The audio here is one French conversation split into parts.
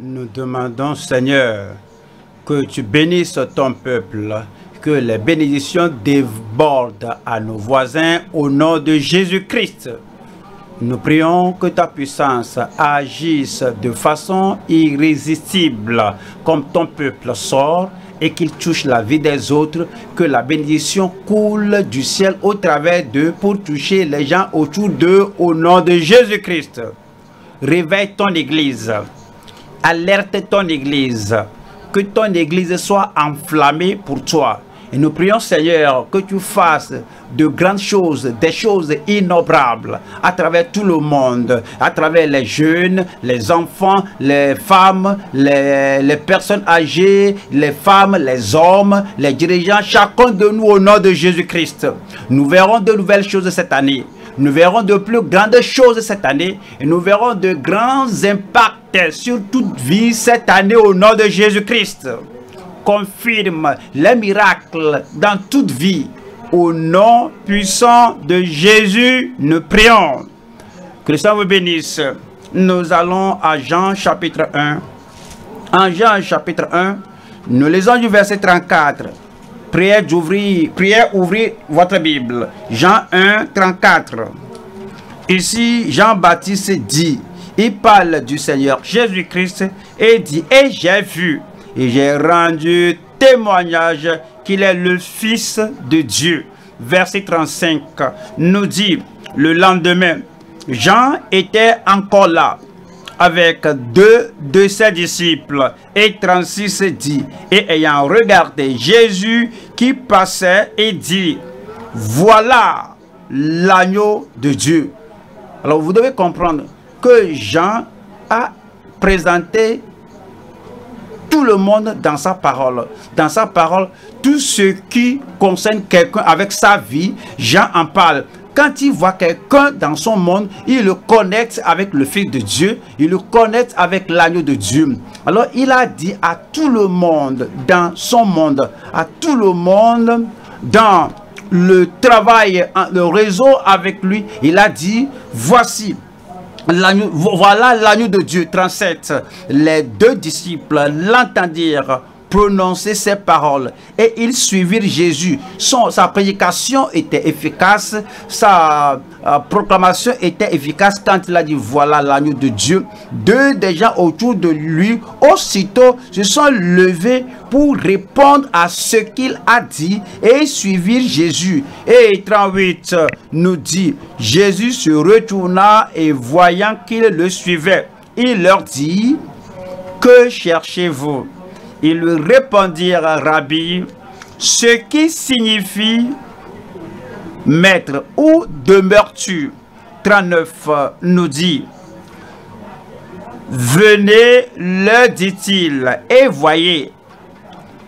Nous demandons, Seigneur, que tu bénisses ton peuple, que les bénédictions débordent à nos voisins au nom de Jésus-Christ. Nous prions que ta puissance agisse de façon irrésistible comme ton peuple sort et qu'il touche la vie des autres, que la bénédiction coule du ciel au travers d'eux pour toucher les gens autour d'eux au nom de Jésus-Christ. Réveille ton Église, alerte ton Église, que ton Église soit enflammée pour toi. Et nous prions, Seigneur, que tu fasses de grandes choses, des choses innombrables à travers tout le monde, à travers les jeunes, les enfants, les femmes, les, les personnes âgées, les femmes, les hommes, les dirigeants, chacun de nous au nom de Jésus-Christ. Nous verrons de nouvelles choses cette année. Nous verrons de plus grandes choses cette année et nous verrons de grands impacts sur toute vie cette année au nom de Jésus-Christ. Confirme les miracles dans toute vie. Au nom puissant de Jésus, nous prions. Que le vous bénisse. Nous allons à Jean chapitre 1. En Jean chapitre 1, nous lisons du verset 34. Prière d'ouvrir, prière ouvrir votre Bible. Jean 1, 34. Ici, Jean-Baptiste dit, il parle du Seigneur Jésus-Christ et dit, et j'ai vu, et j'ai rendu témoignage qu'il est le Fils de Dieu. Verset 35 nous dit, le lendemain, Jean était encore là avec deux de ses disciples. Et 36 dit, et ayant regardé Jésus qui passait et dit, voilà l'agneau de Dieu. Alors vous devez comprendre que Jean a présenté tout le monde dans sa parole. Dans sa parole, tout ce qui concerne quelqu'un avec sa vie, Jean en parle. Quand il voit quelqu'un dans son monde, il le connecte avec le Fils de Dieu, il le connecte avec l'agneau de Dieu. Alors il a dit à tout le monde dans son monde, à tout le monde dans le travail, le réseau avec lui, il a dit, voici, voilà l'agneau de Dieu. 37. Les deux disciples l'entendirent prononcer ces paroles et ils suivirent Jésus. Sa prédication était efficace, sa euh, proclamation était efficace quand il a dit voilà l'agneau de Dieu. Deux des gens autour de lui aussitôt se sont levés pour répondre à ce qu'il a dit et suivirent Jésus. Et 38 nous dit Jésus se retourna et voyant qu'ils le suivaient, il leur dit que cherchez-vous? Ils lui répondirent, Rabbi, ce qui signifie Maître, où demeures-tu? 39 nous dit, Venez, le dit-il, et voyez.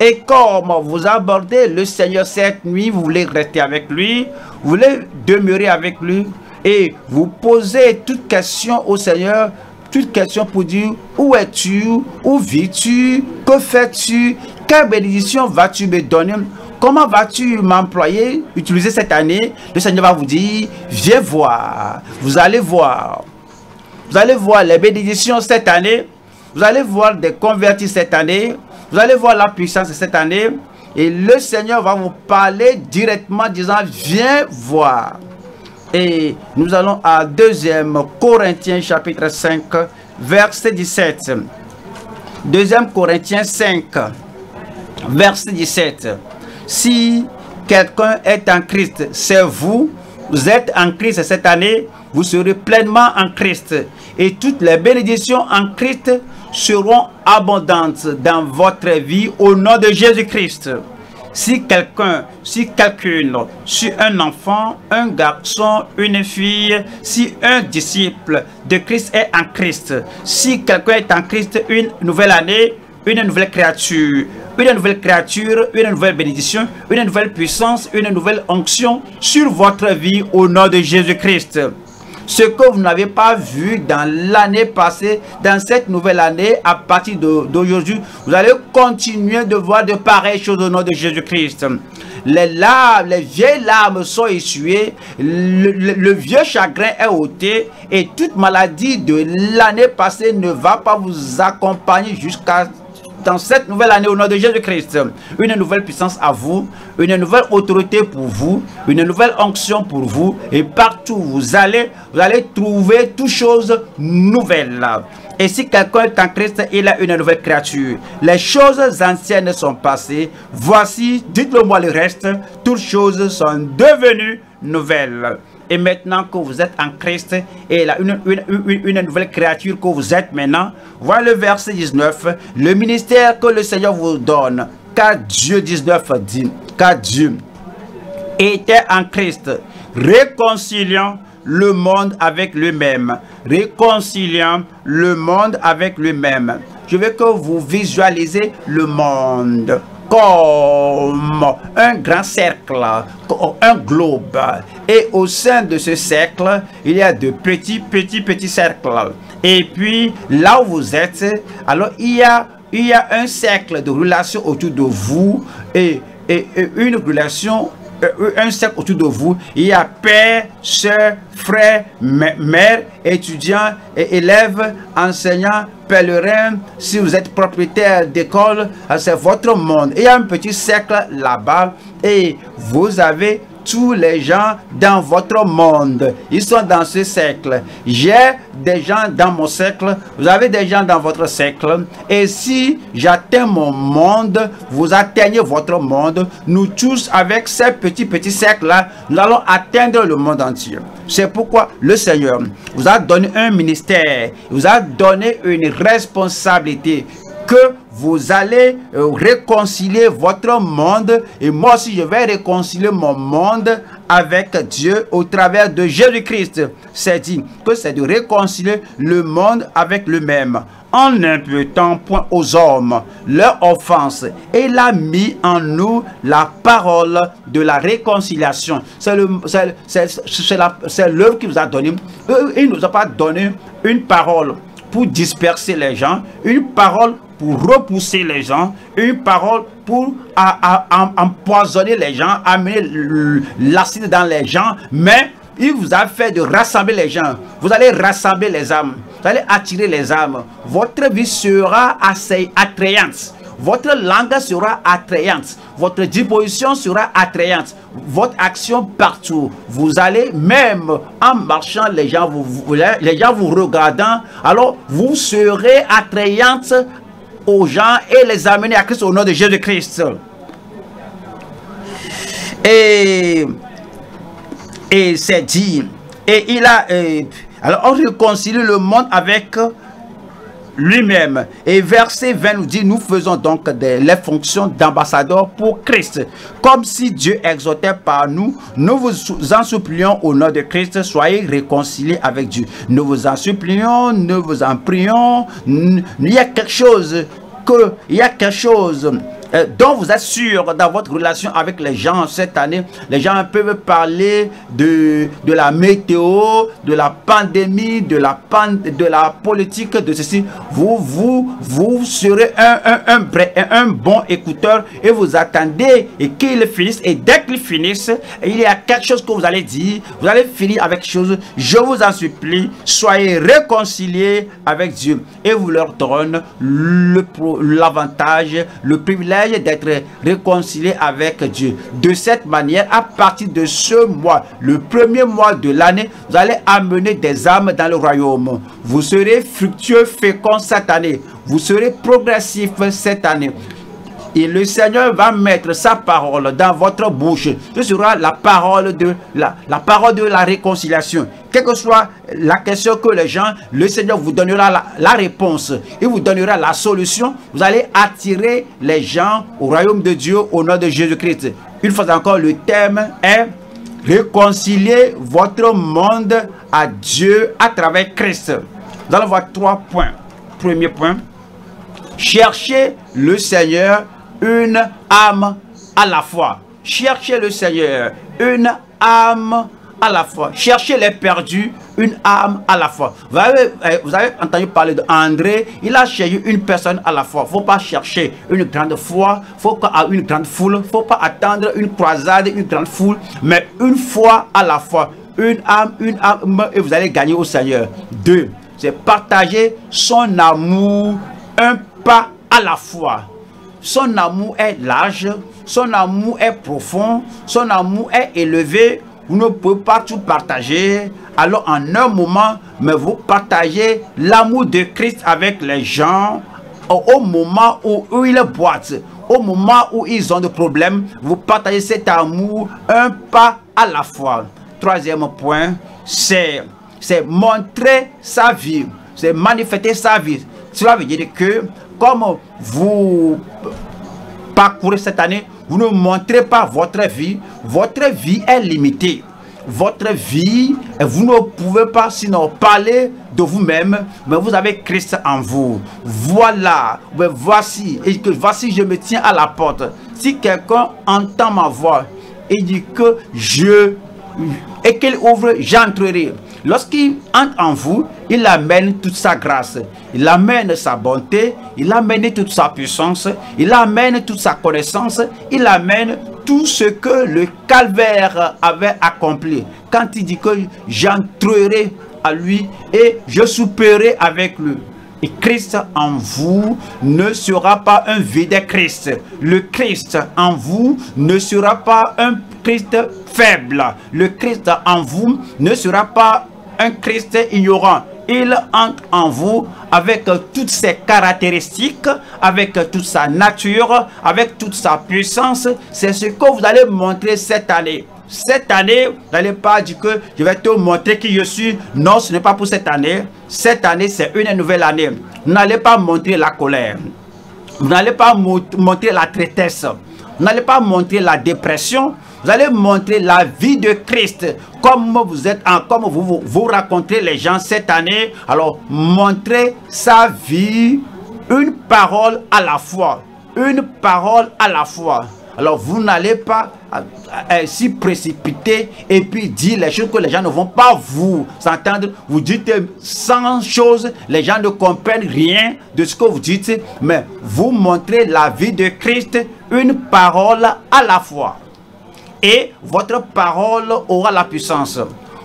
Et comme vous abordez le Seigneur cette nuit, vous voulez rester avec lui, vous voulez demeurer avec lui, et vous posez toute question au Seigneur, toute question pour dire où es-tu, où vis-tu, que fais-tu, quelle bénédiction vas-tu me donner, comment vas-tu m'employer, utiliser cette année? Le Seigneur va vous dire, viens voir, vous allez voir. Vous allez voir les bénédictions cette année, vous allez voir des convertis cette année, vous allez voir la puissance cette année. Et le Seigneur va vous parler directement disant, viens voir. Et nous allons à 2 Corinthiens chapitre 5, verset 17. 2 Corinthiens 5, verset 17. Si quelqu'un est en Christ, c'est vous. Vous êtes en Christ cette année, vous serez pleinement en Christ. Et toutes les bénédictions en Christ seront abondantes dans votre vie au nom de Jésus-Christ si quelqu'un, si quelqu'une, si un enfant, un garçon, une fille, si un disciple de Christ est en Christ, si quelqu'un est en Christ, une nouvelle année, une nouvelle créature, une nouvelle créature, une nouvelle bénédiction, une nouvelle puissance, une nouvelle onction sur votre vie au nom de Jésus-Christ ce que vous n'avez pas vu dans l'année passée, dans cette nouvelle année, à partir d'aujourd'hui, vous allez continuer de voir de pareilles choses au nom de Jésus-Christ. les larmes, les vieilles larmes sont essuyées, le, vieux chagrin est ôté et toute maladie de l'année passée ne va pas vous accompagner jusqu'à dans cette nouvelle année au nom de Jésus-Christ. Une nouvelle puissance à vous, une nouvelle autorité pour vous, une nouvelle onction pour vous. Et partout vous allez, vous allez trouver toutes choses nouvelles. Et si quelqu'un est en Christ, il a une nouvelle créature. Les choses anciennes sont passées. Voici, dites-le moi le reste, toutes choses sont devenues nouvelles. Et maintenant que vous êtes en Christ et là, une, une, nouvelle créature que vous êtes maintenant, voilà le verset 19, le ministère que le Seigneur vous donne, car Dieu 19 dit, car Dieu était en Christ, réconciliant le monde avec lui-même, réconciliant le monde avec lui-même. Je veux que vous visualisez le monde comme un grand cercle, un globe. Et au sein de ce cercle, il y a de petits, petits, petits cercles. Et puis, là où vous êtes, alors il y a, il y a un cercle de relations autour de vous et, et, une relation un cercle autour de vous. Il y a père, soeur, frère, mère, étudiant et élèves, enseignants, pèlerins. Si vous êtes propriétaire d'école, c'est votre monde. Il y a un petit cercle là-bas et vous avez tous les gens dans votre monde. Ils sont dans ce cercle. J'ai des gens dans mon cercle. Vous avez des gens dans votre cercle. Et si j'atteins mon monde, vous atteignez votre monde. Nous tous, avec ces petits, petits cercles-là, nous allons atteindre le monde entier. C'est pourquoi le Seigneur vous a donné un ministère. vous a donné une responsabilité que vous allez euh, réconcilier votre monde et moi aussi je vais réconcilier mon monde avec Dieu au travers de Jésus-Christ. C'est dit que c'est de réconcilier le monde avec lui-même en n'imputant point aux hommes leur offense. Il a mis en nous la parole de la réconciliation. C'est l'œuvre qu'il vous a donné. Euh, il ne nous a pas donné une parole pour disperser les gens, une parole pour repousser les gens, une parole pour empoisonner les gens, amener l'acide dans les gens, mais il vous a fait de rassembler les gens. Vous allez rassembler les âmes. Vous allez attirer les âmes. Votre vie sera assez attrayante. Votre langue sera attrayante. Votre disposition sera attrayante. Votre action partout. Vous allez même en marchant, les gens vous, les gens vous regardant, alors vous serez attrayante aux gens et les amener à Christ au nom de Jésus-Christ. Et, et c'est dit, et il a, alors on réconcilie le monde avec lui-même. Et verset 20 nous dit, nous faisons donc les fonctions d'ambassadeur pour Christ. Comme si Dieu exhortait par nous, nous vous en supplions au nom de Christ, soyez réconciliés avec Dieu. Nous vous en supplions, nous vous en prions. Il y a quelque chose il y a quelque chose euh, dont vous êtes sûr dans votre relation avec les gens cette année. Les gens peuvent parler de, de la météo, de la pandémie, de la, pan, de la politique, de ceci. Vous, vous, vous serez un, un, un, bon écouteur et vous attendez et qu'il finisse. Et dès qu'il finisse, il y a quelque chose que vous allez dire. Vous allez finir avec chose. Je vous en supplie, soyez réconciliés avec Dieu. Et vous leur donne l'avantage, le privilège d'être réconcilié avec Dieu. De cette manière, à partir de ce mois, le premier mois de l'année, vous allez amener des âmes dans le royaume. Vous serez fructueux, fécond cette année. Vous serez progressif cette année et le Seigneur va mettre sa parole dans votre bouche. Ce sera la parole de la, la parole de la réconciliation. Quelle que soit la question que les gens, le Seigneur vous donnera la, la réponse. Il vous donnera la solution. Vous allez attirer les gens au royaume de Dieu au nom de Jésus-Christ. Une fois encore, le thème est réconcilier votre monde à Dieu à travers Christ. Nous allons voir trois points. Premier point, cherchez le Seigneur une âme à la fois. Cherchez le Seigneur, une âme à la fois. Cherchez les perdus, une âme à la fois. Vous avez, euh, vous avez entendu parler d'André, il a cherché une personne à la fois. Faut pas chercher une grande foi, faut pas une grande foule, faut pas attendre une croisade, une grande foule, mais une foi à la fois. Une âme, une âme, et vous allez gagner au Seigneur. Deux, c'est partager son amour un pas à la fois. Son amour est large, son amour est profond, son amour est élevé. Vous ne pouvez pas tout partager. Alors en un moment, mais vous partagez l'amour de Christ avec les gens au moment où, ils boitent, au moment où ils ont des problèmes. Vous partagez cet amour un pas à la fois. Troisième point, c'est montrer sa vie, c'est manifester sa vie. Cela veut dire que comme vous parcourez cette année, vous ne montrez pas votre vie. Votre vie est limitée. Votre vie, vous ne pouvez pas sinon parler de vous-même, mais vous avez Christ en vous. Voilà, voici, et que voici, je me tiens à la porte. Si quelqu'un entend ma voix et dit que je et qu'il ouvre, j'entrerai. Lorsqu'il entre en vous, il amène toute sa grâce, il amène sa bonté, il amène toute sa puissance, il amène toute sa connaissance, il amène tout ce que le calvaire avait accompli. Quand il dit que j'entrerai à lui et je souperai avec lui. Et Christ en vous ne sera pas un vide Christ. Le Christ en vous ne sera pas un Christ faible. Le Christ en vous ne sera pas un Christ ignorant. Il entre en vous avec toutes ses caractéristiques, avec toute sa nature, avec toute sa puissance. C'est ce que vous allez montrer cette année. Cette année, vous n'allez pas dire que je vais te montrer qui je suis. Non, ce n'est pas pour cette année. Cette année, c'est une nouvelle année. N'allez pas montrer la colère. N'allez pas montrer la traitesse. N'allez pas montrer la dépression. Vous allez montrer la vie de Christ. Comme vous êtes en, comme vous, vous, racontez les gens cette année. Alors, montrez sa vie, une parole à la fois. Une parole à la fois. Alors vous n'allez pas ainsi euh, euh, précipiter et puis dire les choses que les gens ne vont pas vous entendre. Vous dites 100 choses, les gens ne comprennent rien de ce que vous dites, mais vous montrez la vie de Christ, une parole à la fois. Et votre parole aura la puissance.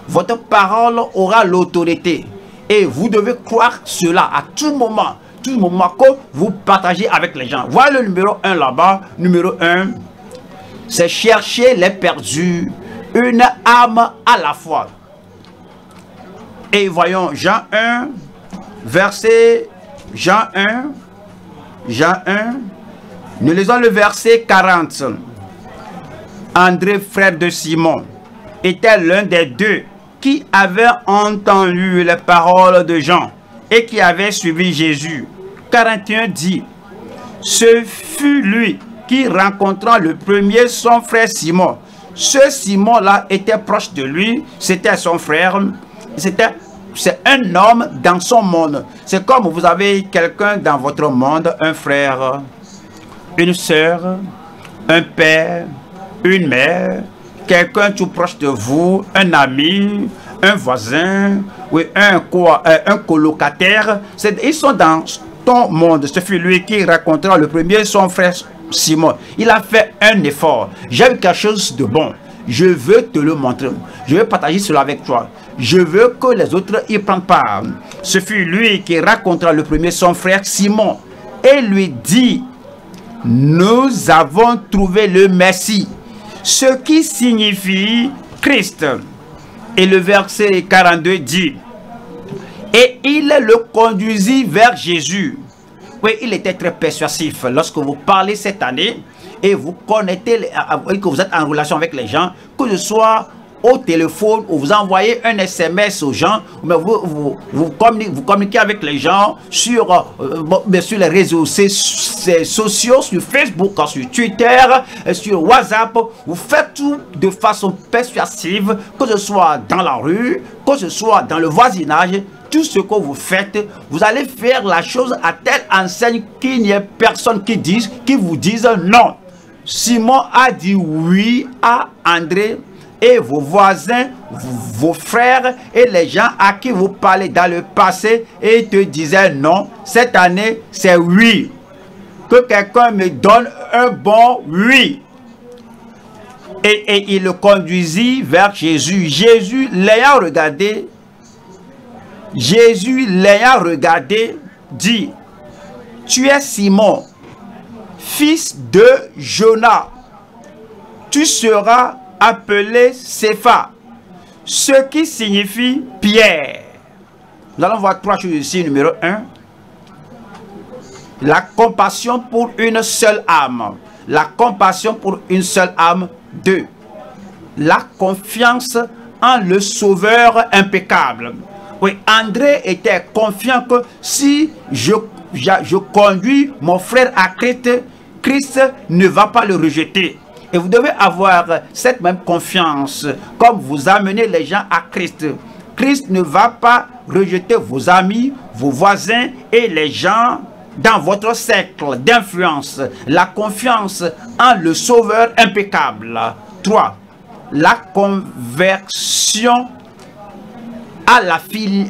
Votre parole aura l'autorité. Et vous devez croire cela à tout moment tout moment que vous partagez avec les gens. Voilà le numéro 1 là-bas. Numéro 1, c'est chercher les perdus, une âme à la fois. Et voyons Jean 1, verset Jean 1, Jean 1, nous lisons le verset 40. André, frère de Simon, était l'un des deux qui avait entendu les paroles de Jean et qui avait suivi Jésus. 41 dit, ce fut lui qui rencontra le premier son frère Simon. Ce Simon-là était proche de lui, c'était son frère, c'était c'est un homme dans son monde. C'est comme vous avez quelqu'un dans votre monde, un frère, une soeur, un père, une mère, quelqu'un tout proche de vous, un ami, un voisin, oui, un, euh, un colocataire. Ils sont dans ton monde. Ce fut lui qui racontera le premier son frère Simon. Il a fait un effort. J'ai quelque chose de bon. Je veux te le montrer. Je veux partager cela avec toi. Je veux que les autres y prennent part. Ce fut lui qui racontera le premier son frère Simon et lui dit, nous avons trouvé le Messie, ce qui signifie Christ. Et le verset 42 dit, et il le conduisit vers Jésus. Oui, il était très persuasif. Lorsque vous parlez cette année et vous connaissez, que vous êtes en relation avec les gens, que ce soit au téléphone ou vous envoyez un SMS aux gens, mais vous, communiquez, avec les gens sur, euh, les réseaux sociaux, sur Facebook, sur Twitter, euh, sur WhatsApp. Vous faites tout de façon persuasive, que ce soit dans la rue, que ce soit dans le voisinage, tout ce que vous faites, vous allez faire la chose à telle enseigne qu'il n'y ait personne qui dise, qui vous dise non. Simon a dit oui à André et vos voisins vos frères et les gens à qui vous parlez dans le passé et te disaient non, cette année c'est oui. Que quelqu'un me donne un bon oui. Et, et il le conduisit vers Jésus. Jésus l'ayant regardé, Jésus l'ayant regardé, dit, tu es Simon, fils de Jonas. Tu seras appelé Sépha, ce qui signifie pierre. Nous allons voir trois choses ici. Numéro un, la compassion pour une seule âme. La compassion pour une seule âme. Deux, la confiance en le Sauveur impeccable. Oui, André était confiant que si je, je, conduis mon frère à Christ, Christ ne va pas le rejeter. Et vous devez avoir cette même confiance comme vous amenez les gens à Christ. Christ ne va pas rejeter vos amis, vos voisins et les gens dans votre cercle d'influence. La confiance en le Sauveur impeccable. 3. La conversion à la,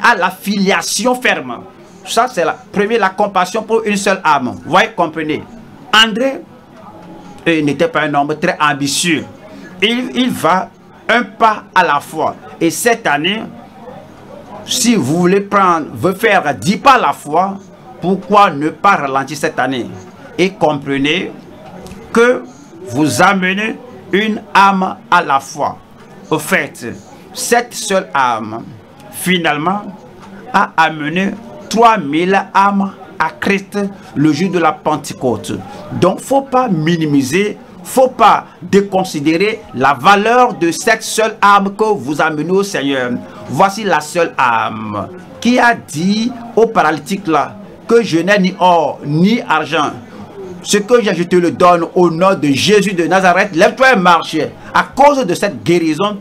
à la filiation ferme. Ça, c'est la première, la compassion pour une seule âme. Vous voyez, comprenez. André n'était pas un homme très ambitieux. Il, va un pas à la fois. Et cette année, si vous voulez prendre, veut faire dix pas à la fois, pourquoi ne pas ralentir cette année? Et comprenez que vous amenez une âme à la fois. Au fait, cette seule âme finalement a amené 3000 âmes à Christ le jour de la Pentecôte. Donc, faut pas minimiser, faut pas déconsidérer la valeur de cette seule âme que vous amenez au Seigneur. Voici la seule âme qui a dit au paralytique là que je n'ai ni or ni argent. Ce que j'ai, je te le donne au nom de Jésus de Nazareth. Lève-toi et marche. À cause de cette guérison,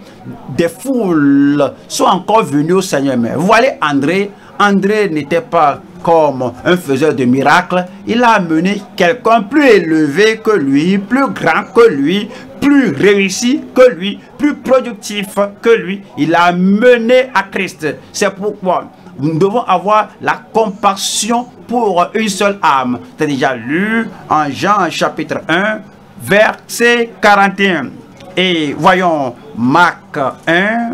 des foules sont encore venues au Seigneur. Mais vous voyez, André, André n'était pas comme un faiseur de miracles. Il a amené quelqu'un plus élevé que lui, plus grand que lui, plus réussi que lui, plus productif que lui. Il a mené à Christ. C'est pourquoi nous devons avoir la compassion pour une seule âme. C'est déjà lu en Jean chapitre 1, verset 41. Et voyons Marc 1,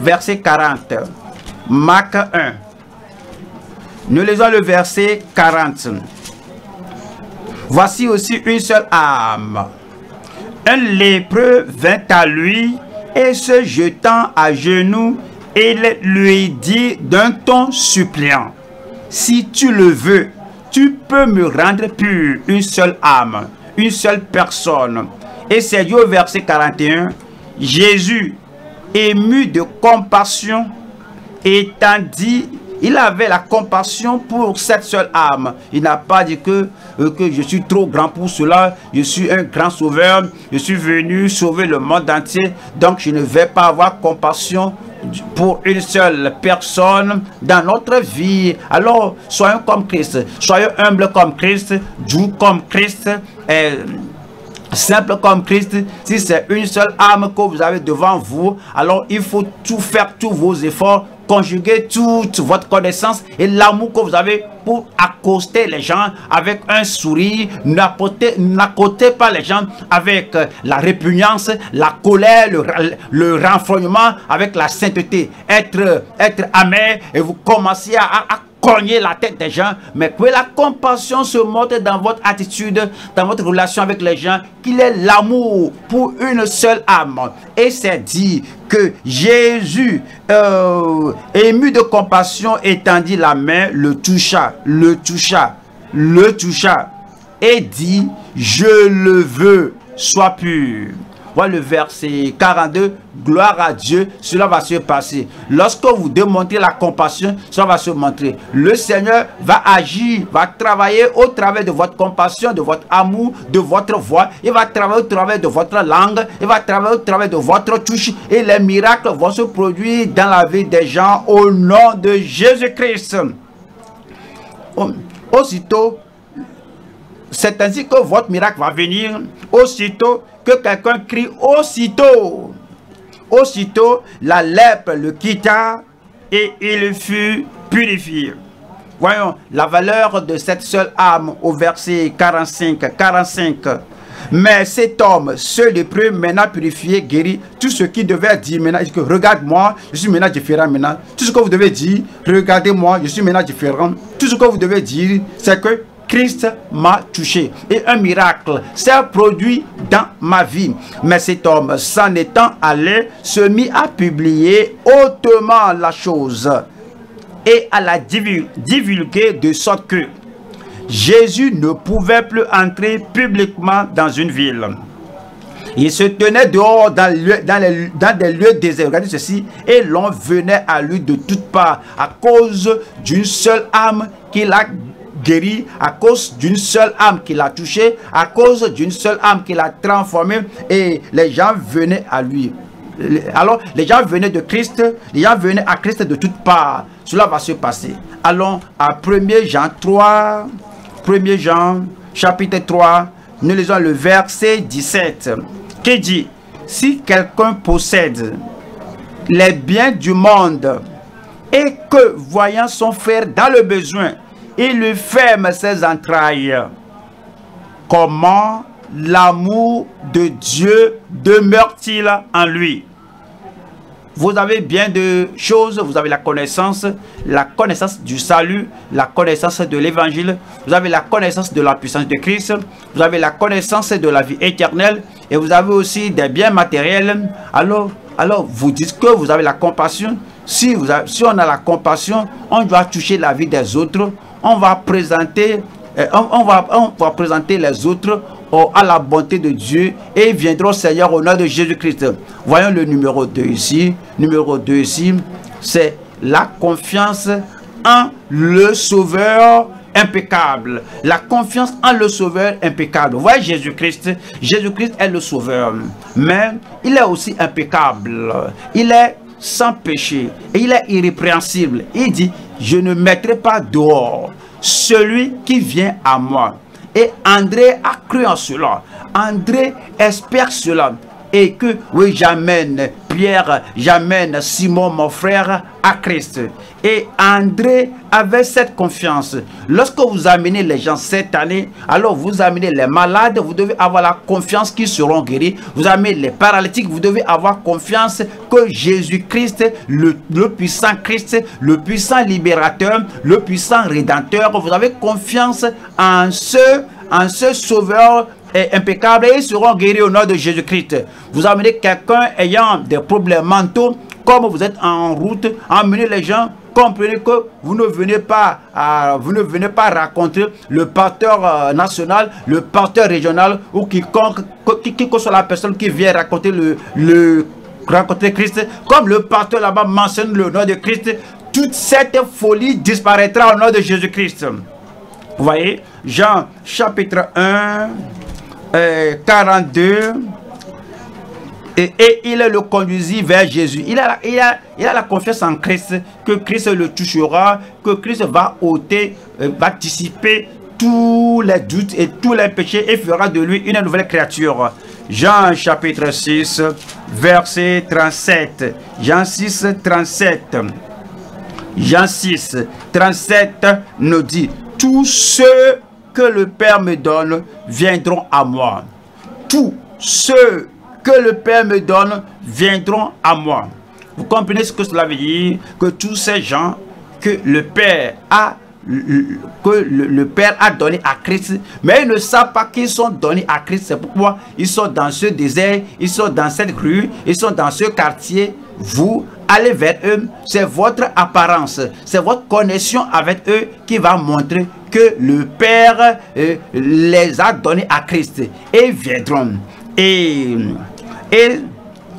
verset 40. Marc 1. Nous lisons le verset 40. Voici aussi une seule âme. Un lépreux vint à lui et se jetant à genoux, il lui dit d'un ton suppliant, si tu le veux, tu peux me rendre pur une seule âme, une seule personne. Et c'est au verset 41, Jésus, ému de compassion, étant dit, il avait la compassion pour cette seule âme. Il n'a pas dit que, euh, que je suis trop grand pour cela, je suis un grand sauveur, je suis venu sauver le monde entier, donc je ne vais pas avoir compassion pour une seule personne dans notre vie. Alors, soyons comme Christ, soyons humbles comme Christ, doux comme Christ, simple comme Christ. Si c'est une seule âme que vous avez devant vous, alors il faut tout faire, tous vos efforts conjuguer toute votre connaissance et l'amour que vous avez pour accoster les gens avec un sourire. N'accostez pas les gens avec euh, la répugnance, la colère, le, le avec la sainteté. Être, être amer et vous commencez à, à cogner la tête des gens, mais que la compassion se montre dans votre attitude, dans votre relation avec les gens, qu'il est l'amour pour une seule âme. Et c'est dit que Jésus, euh, ému de compassion, étendit la main, le toucha, le toucha, le toucha, et dit, je le veux, sois pur le verset 42. Gloire à Dieu, cela va se passer. Lorsque vous démontrez la compassion, ça va se montrer. Le Seigneur va agir, va travailler au travers de votre compassion, de votre amour, de votre voix. Il va travailler au travers de votre langue. Il va travailler au travers de votre touche. Et les miracles vont se produire dans la vie des gens au nom de Jésus-Christ. Aussitôt, c'est ainsi que votre miracle va venir. Aussitôt que quelqu'un crie aussitôt. Aussitôt, la lèpre le quitta et il fut purifié. Voyons la valeur de cette seule âme au verset 45. 45. Mais cet homme, ce lépreux, maintenant purifié, guéri, tout ce qu'il devait dire maintenant, regarde-moi, je suis maintenant différent maintenant. Tout ce que vous devez dire, regardez-moi, je suis maintenant différent. Tout ce que vous devez dire, c'est que Christ m'a touché. Et un miracle s'est produit dans ma vie. Mais cet homme, s'en étant allé, se mit à publier hautement la chose et à la divulguer de sorte que Jésus ne pouvait plus entrer publiquement dans une ville. Il se tenait dehors dans, dans, des lieux déserts. Regardez ceci. Et l'on venait à lui de toutes parts à cause d'une seule âme qu'il a guéri, à cause d'une seule âme qu'il a touché, à cause d'une seule âme qu'il a transformé. Et les gens venaient à lui. Alors, les gens venaient de Christ, les gens venaient à Christ de toutes parts. Cela va se passer. Allons à 1 Jean 3, 1 Jean chapitre 3, nous lisons le verset 17 qui dit, si quelqu'un possède les biens du monde et que voyant son frère dans le besoin, il lui ferme ses entrailles, comment l'amour de Dieu demeure-t-il en lui? Vous avez bien de choses, vous avez la connaissance, la connaissance du salut, la connaissance de l'évangile, vous avez la connaissance de la puissance de Christ, vous avez la connaissance de la vie éternelle et vous avez aussi des biens matériels. Alors, alors vous dites que vous avez la compassion. Si, si on a la compassion, on doit toucher la vie des autres. On va présenter, euh, on, va, présenter les autres à la bonté de Dieu et viendront Seigneur au nom de Jésus-Christ. Voyons le numéro 2 ici. Numéro 2 ici, c'est la confiance en le Sauveur impeccable. La confiance en le Sauveur impeccable. Voyez Jésus-Christ. Jésus-Christ est le Sauveur. Mais il est aussi impeccable. Il est sans péché. Et il est irrépréhensible. Il dit, je ne mettrai pas dehors celui qui vient à moi. Et André a cru en cela. André espère cela. Et que, oui, j'amène Pierre, j'amène Simon, mon frère, à Christ. Et André avait cette confiance. Lorsque vous amenez les gens cette année, alors vous amenez les malades, vous devez avoir la confiance qu'ils seront guéris. Vous amenez les paralytiques, vous devez avoir confiance que Jésus-Christ, le, puissant Christ, le puissant libérateur, le puissant rédempteur, vous avez confiance en ce, en ce sauveur impeccable et ils seront guéris au nom de Jésus-Christ. Vous amenez quelqu'un ayant des problèmes mentaux, comme vous êtes en route, emmenez les gens comprenez que vous ne venez pas vous ne venez pas raconter le pasteur euh, national, le pasteur régional ou quiconque, qui, qui, soit la personne qui vient raconter le, le raconter Christ, comme le pasteur là-bas mentionne le nom de Christ, toute cette folie disparaîtra au nom de Jésus-Christ. Vous voyez, Jean chapitre 1, 42. Et, il le conduisit vers Jésus. Il a, il, a, la confiance en Christ, que Christ le touchera, que Christ va ôter, euh, va dissiper tous les doutes et tous les péchés et fera de lui une nouvelle créature. Jean chapitre 6, verset 37. Jean 6, 37. Jean 6, 37 nous dit, tous ceux que le Père me donne viendront à moi. Tous ceux le Père me donne viendront à moi. Vous comprenez ce que cela veut dire? Que tous ces gens que le Père a que le, Père a donné à Christ, mais ils ne savent pas qu'ils sont donnés à Christ. C'est pourquoi ils sont dans ce désert, ils sont dans cette rue, ils sont dans ce quartier. Vous allez vers eux, c'est votre apparence, c'est votre connexion avec eux qui va montrer que le Père euh, les a donnés à Christ et viendront. Et, et,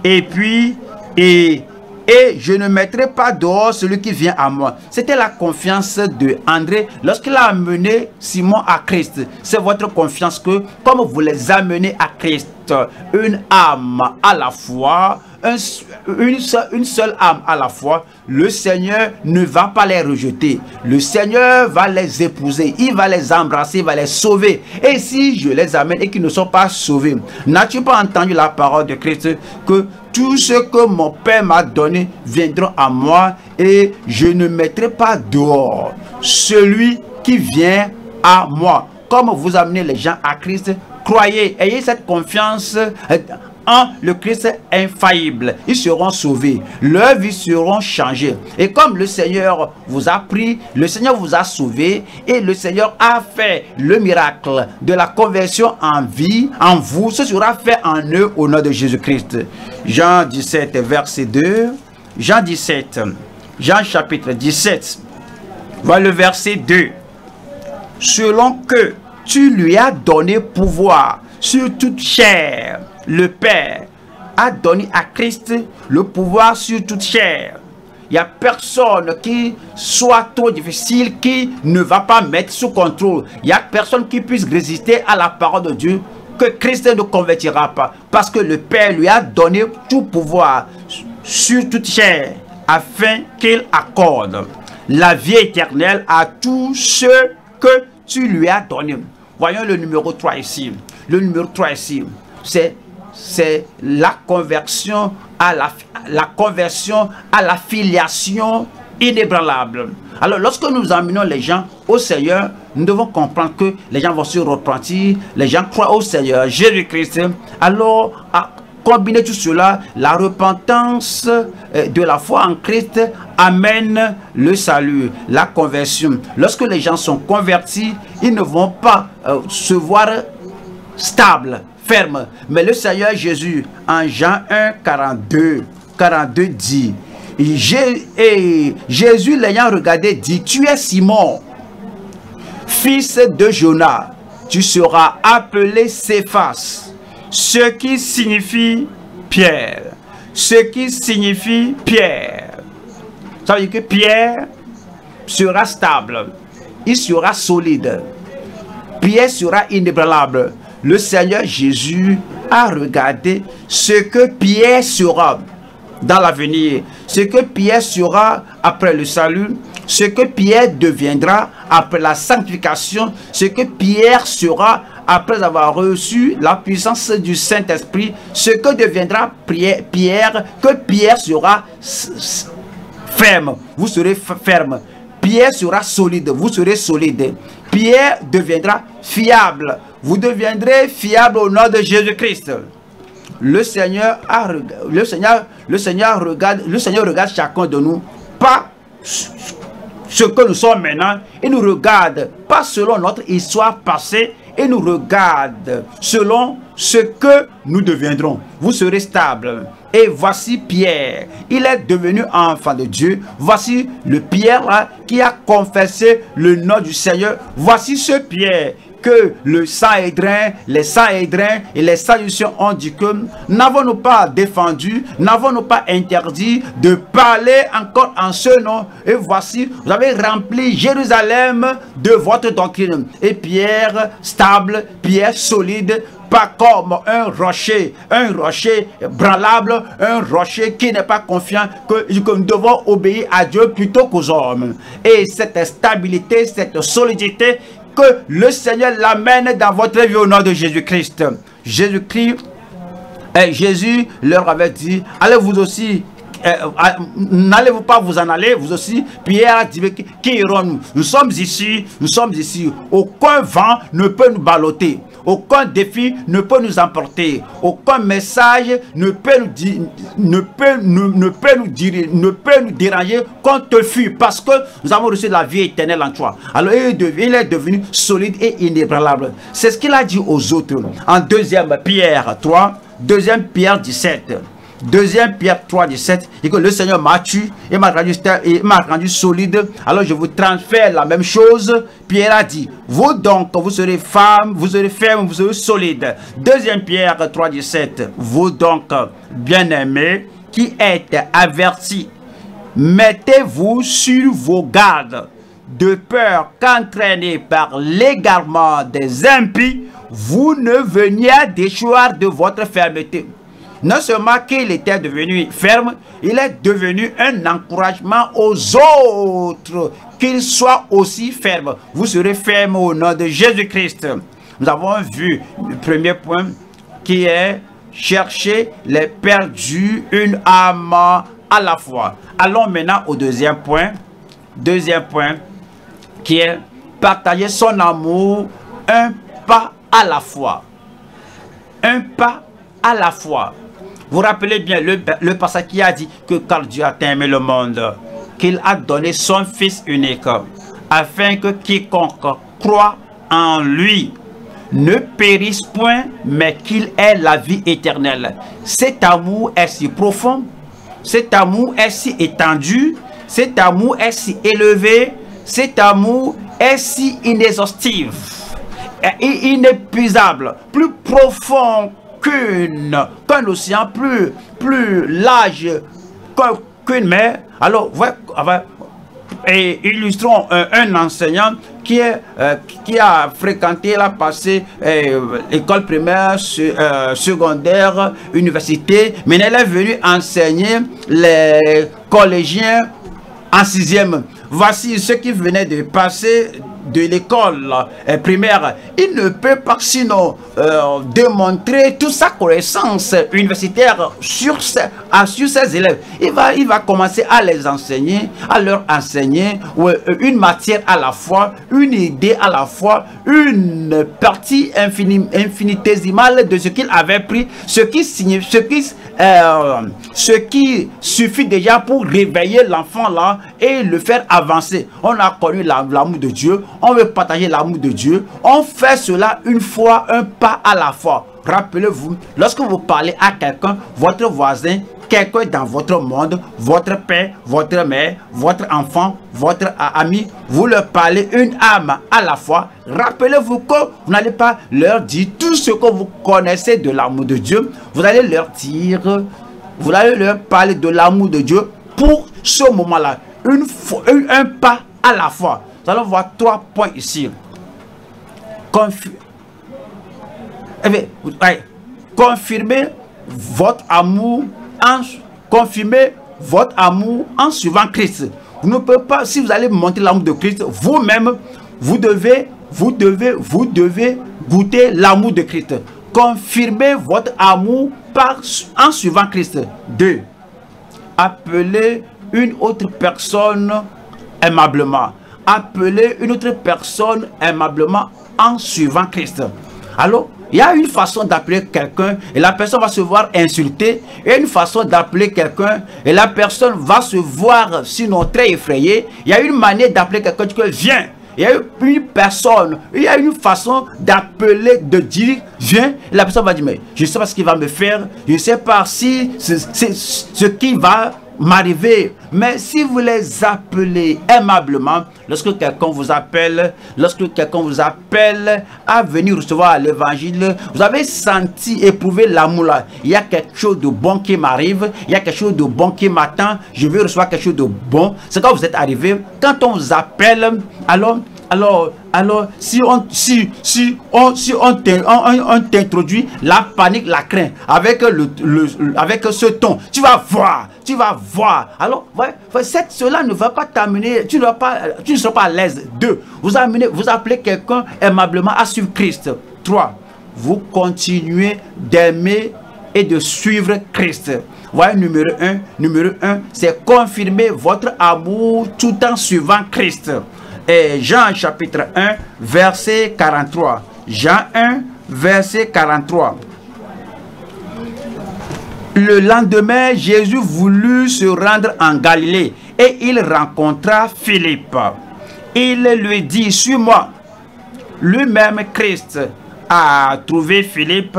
et puis, et, et je ne mettrai pas dehors celui qui vient à moi. C'était la confiance de André lorsqu'il a amené Simon à Christ. C'est votre confiance que, comme vous les amenez à Christ, porte une âme à la fois, une, seule, âme à la fois, le Seigneur ne va pas les rejeter. Le Seigneur va les épouser, il va les embrasser, il va les sauver. Et si je les amène et qu'ils ne sont pas sauvés, n'as-tu pas entendu la parole de Christ que tout ce que mon Père m'a donné viendra à moi et je ne mettrai pas dehors celui qui vient à moi? Comme vous amenez les gens à Christ, croyez, ayez cette confiance le Christ infaillible. Ils seront sauvés. Leurs vies seront changées. Et comme le Seigneur vous a pris, le Seigneur vous a sauvé et le Seigneur a fait le miracle de la conversion en vie en vous, ce sera fait en eux au nom de Jésus-Christ. Jean 17, verset 2. Jean 17, Jean chapitre 17, voilà le verset 2. Selon que tu lui as donné pouvoir sur toute chair le Père a donné à Christ le pouvoir sur toute chair. Il n'y a personne qui soit trop difficile, qui ne va pas mettre sous contrôle. Il n'y a personne qui puisse résister à la parole de Dieu que Christ ne convertira pas. Parce que le Père lui a donné tout pouvoir sur toute chair afin qu'il accorde la vie éternelle à tous ceux que tu lui as donné. Voyons le numéro 3 ici. Le numéro 3 ici, c'est c'est la conversion à la, la conversion à la filiation inébranlable. Alors, lorsque nous amenons les gens au Seigneur, nous devons comprendre que les gens vont se repentir, les gens croient au Seigneur Jésus-Christ. Alors, à combiner tout cela, la repentance euh, de la foi en Christ amène le salut, la conversion. Lorsque les gens sont convertis, ils ne vont pas euh, se voir stables ferme. Mais le Seigneur Jésus, en Jean 1, 42, 42 dit, Jésus l'ayant regardé dit, tu es Simon, fils de Jonas, tu seras appelé Céphas, ce qui signifie Pierre. Ce qui signifie Pierre. Ça veut dire que Pierre sera stable, il sera solide. Pierre sera inébranlable le Seigneur Jésus a regardé ce que Pierre sera dans l'avenir, ce que Pierre sera après le salut, ce que Pierre deviendra après la sanctification, ce que Pierre sera après avoir reçu la puissance du Saint-Esprit, ce que deviendra Pierre, que Pierre sera ferme, vous serez ferme. Pierre sera solide, vous serez solide. Pierre deviendra fiable, vous deviendrez fiable au nom de Jésus-Christ. Le Seigneur, a, le, Seigneur, le, Seigneur regarde, le Seigneur regarde chacun de nous, pas ce que nous sommes maintenant, il nous regarde pas selon notre histoire passée, et nous regarde selon ce que nous deviendrons. Vous serez stable. Et voici Pierre. Il est devenu enfant de Dieu. Voici le Pierre qui a confessé le nom du Seigneur. Voici ce Pierre que le Sahédrin, les Sahédrins et les Sadduciens ont dit que n'avons-nous pas défendu, n'avons-nous pas interdit de parler encore en ce nom? Et voici, vous avez rempli Jérusalem de votre doctrine. Et Pierre stable, Pierre solide, pas comme un rocher, un rocher branlable, un rocher qui n'est pas confiant, que, nous devons obéir à Dieu plutôt qu'aux hommes. Et cette stabilité, cette solidité le Seigneur l'amène dans votre vie au nom de Jésus-Christ. Jésus-Christ, et Jésus leur avait dit, allez vous aussi n'allez-vous pas vous en aller, vous aussi Pierre a dit, qui irons-nous Nous sommes ici, nous sommes ici. Aucun vent ne peut nous balloter. Aucun défi ne peut nous emporter. Aucun message ne peut nous, ne ne, peut nous, dire, ne peut nous déranger qu'on te fuit parce que nous avons reçu la vie éternelle en toi. Alors il est devenu, il est devenu solide et inébranlable. C'est ce qu'il a dit aux autres. En deuxième Pierre 3, deuxième Pierre 17. Deuxième Pierre 3, 17, et que le Seigneur m'a tué et m'a rendu, solide. Alors je vous transfère la même chose. Pierre a dit, vous donc, vous serez femme, vous serez ferme, vous serez solide. Deuxième Pierre 3, 17, vous donc, bien-aimés, qui êtes avertis, mettez-vous sur vos gardes, de peur qu'entraînés par l'égarement des impies, vous ne veniez à déchoir de votre fermeté. Non seulement qu'il était devenu ferme, il est devenu un encouragement aux autres qu'ils soient aussi fermes. Vous serez fermes au nom de Jésus-Christ. Nous avons vu le premier point qui est chercher les perdus, une âme à la fois. Allons maintenant au deuxième point. Deuxième point qui est partager son amour un pas à la fois. Un pas à la fois. Vous rappelez bien le, passage qui a dit que quand Dieu a aimé le monde, qu'il a donné son Fils unique, afin que quiconque croit en lui ne périsse point, mais qu'il ait la vie éternelle. Cet amour est si profond, cet amour est si étendu, cet amour est si élevé, cet amour est si inexhaustif inépuisable, plus profond qu'une, qu'un océan, plus, plus large qu'une mer. Alors, et illustrons un, enseignant qui, est, euh, qui a fréquenté, il a passé euh, école primaire, euh, secondaire, université, mais elle est venue enseigner les collégiens en sixième. Voici ce qui venait de passer de l'école euh, primaire, il ne peut pas sinon euh, démontrer toute sa connaissance universitaire sur, ses, sur ses élèves. Il va, il commencer à les enseigner, à leur enseigner une matière à la fois, une idée à la fois, une partie infinitésimale de ce qu'il avait pris, ce qui signifie, ce qui, euh, ce qui suffit déjà pour réveiller l'enfant là et le faire avancer. On a connu l'amour de Dieu, on veut partager l'amour de Dieu, on fait cela une fois, un pas à la fois. Rappelez-vous, lorsque vous parlez à quelqu'un, votre voisin, quelqu'un dans votre monde, votre père, votre mère, votre enfant, votre ami, vous leur parlez une âme à la fois. Rappelez-vous que vous n'allez pas leur dire tout ce que vous connaissez de l'amour de Dieu. Vous allez leur dire, vous allez leur parler de l'amour de Dieu pour ce moment-là. Une, un pas à la fois. Allons voir trois points ici. Eh confirmez votre amour en confirmer votre amour en suivant Christ. Vous ne pouvez pas, si vous allez montrer l'amour de Christ, vous-même, vous devez, vous devez, vous devez goûter l'amour de Christ. Confirmez votre amour par, en suivant Christ. Deux, appelez une autre personne aimablement. Appelez une autre personne aimablement en suivant Christ. Alors, il y a une façon d'appeler quelqu'un et la personne va se voir insultée. A une façon d'appeler quelqu'un et la personne va se voir sinon très effrayée. Il y a une manière d'appeler quelqu'un, tu dis viens. Il y a une personne, il y a une façon d'appeler, de dire viens. Et la personne va dire mais je sais pas ce qu'il va me faire. Je sais pas si c'est ce qui va m'arriver. Mais si vous les appelez aimablement, lorsque quelqu'un vous appelle, lorsque quelqu'un vous appelle à venir recevoir l'évangile, vous avez senti, éprouvé l'amour là. Il y a quelque chose de bon qui m'arrive, il y a quelque chose de bon qui m'attend, je veux recevoir quelque chose de bon. C'est quand vous êtes arrivé, quand on vous appelle, alors alors, alors si on si si on si on t'introduit la panique, la crainte avec le, avec ce ton, tu vas voir, tu vas voir. Alors, cela ne va pas t'amener, tu ne pas tu ne seras pas à l'aise. Deux, vous amenez, vous appelez quelqu'un aimablement à suivre Christ. Trois, vous continuez d'aimer et de suivre Christ. Voyez, numéro un, numéro un, c'est confirmer votre amour tout en suivant Christ. Et Jean chapitre 1, verset 43. Jean 1, verset 43. Le lendemain, Jésus voulut se rendre en Galilée et il rencontra Philippe. Il lui dit, suis-moi. Lui-même, Christ, a trouvé Philippe,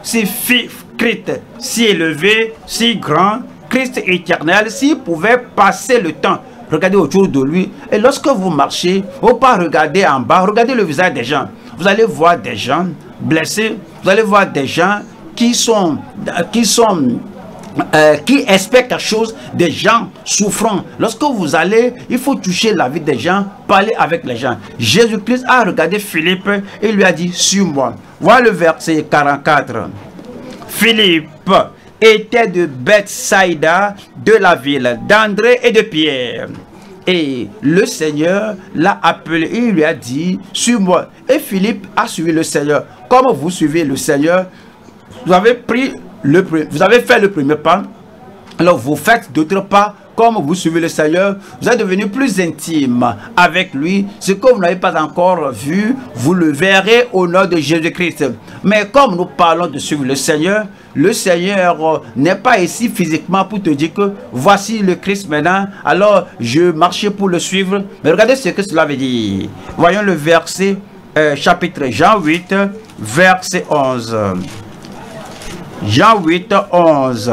si Christ si élevé, si grand, Christ éternel, s'il pouvait passer le temps regardez autour de lui. Et lorsque vous marchez, vous pas regarder en bas, regardez le visage des gens. Vous allez voir des gens blessés, vous allez voir des gens qui sont, qui sont euh, qui espèrent quelque chose, des gens souffrants. Lorsque vous allez, il faut toucher la vie des gens, parler avec les gens. Jésus-Christ a regardé Philippe et lui a dit, suis-moi. Voilà le verset 44. Philippe était de Bethsaïda, de la ville d'André et de Pierre. Et le Seigneur l'a appelé il lui a dit, suis-moi. Et Philippe a suivi le Seigneur. Comme vous suivez le Seigneur, vous avez pris le, vous avez fait le premier pas. Alors vous faites d'autres pas comme vous suivez le Seigneur, vous êtes devenu plus intime avec lui. Ce que vous n'avez pas encore vu, vous le verrez au nom de Jésus-Christ. Mais comme nous parlons de suivre le Seigneur, le Seigneur n'est pas ici physiquement pour te dire que voici le Christ maintenant, alors je marchais pour le suivre. Mais regardez ce que cela veut dire. Voyons le verset, euh, chapitre Jean 8, verset 11. Jean 8, 11.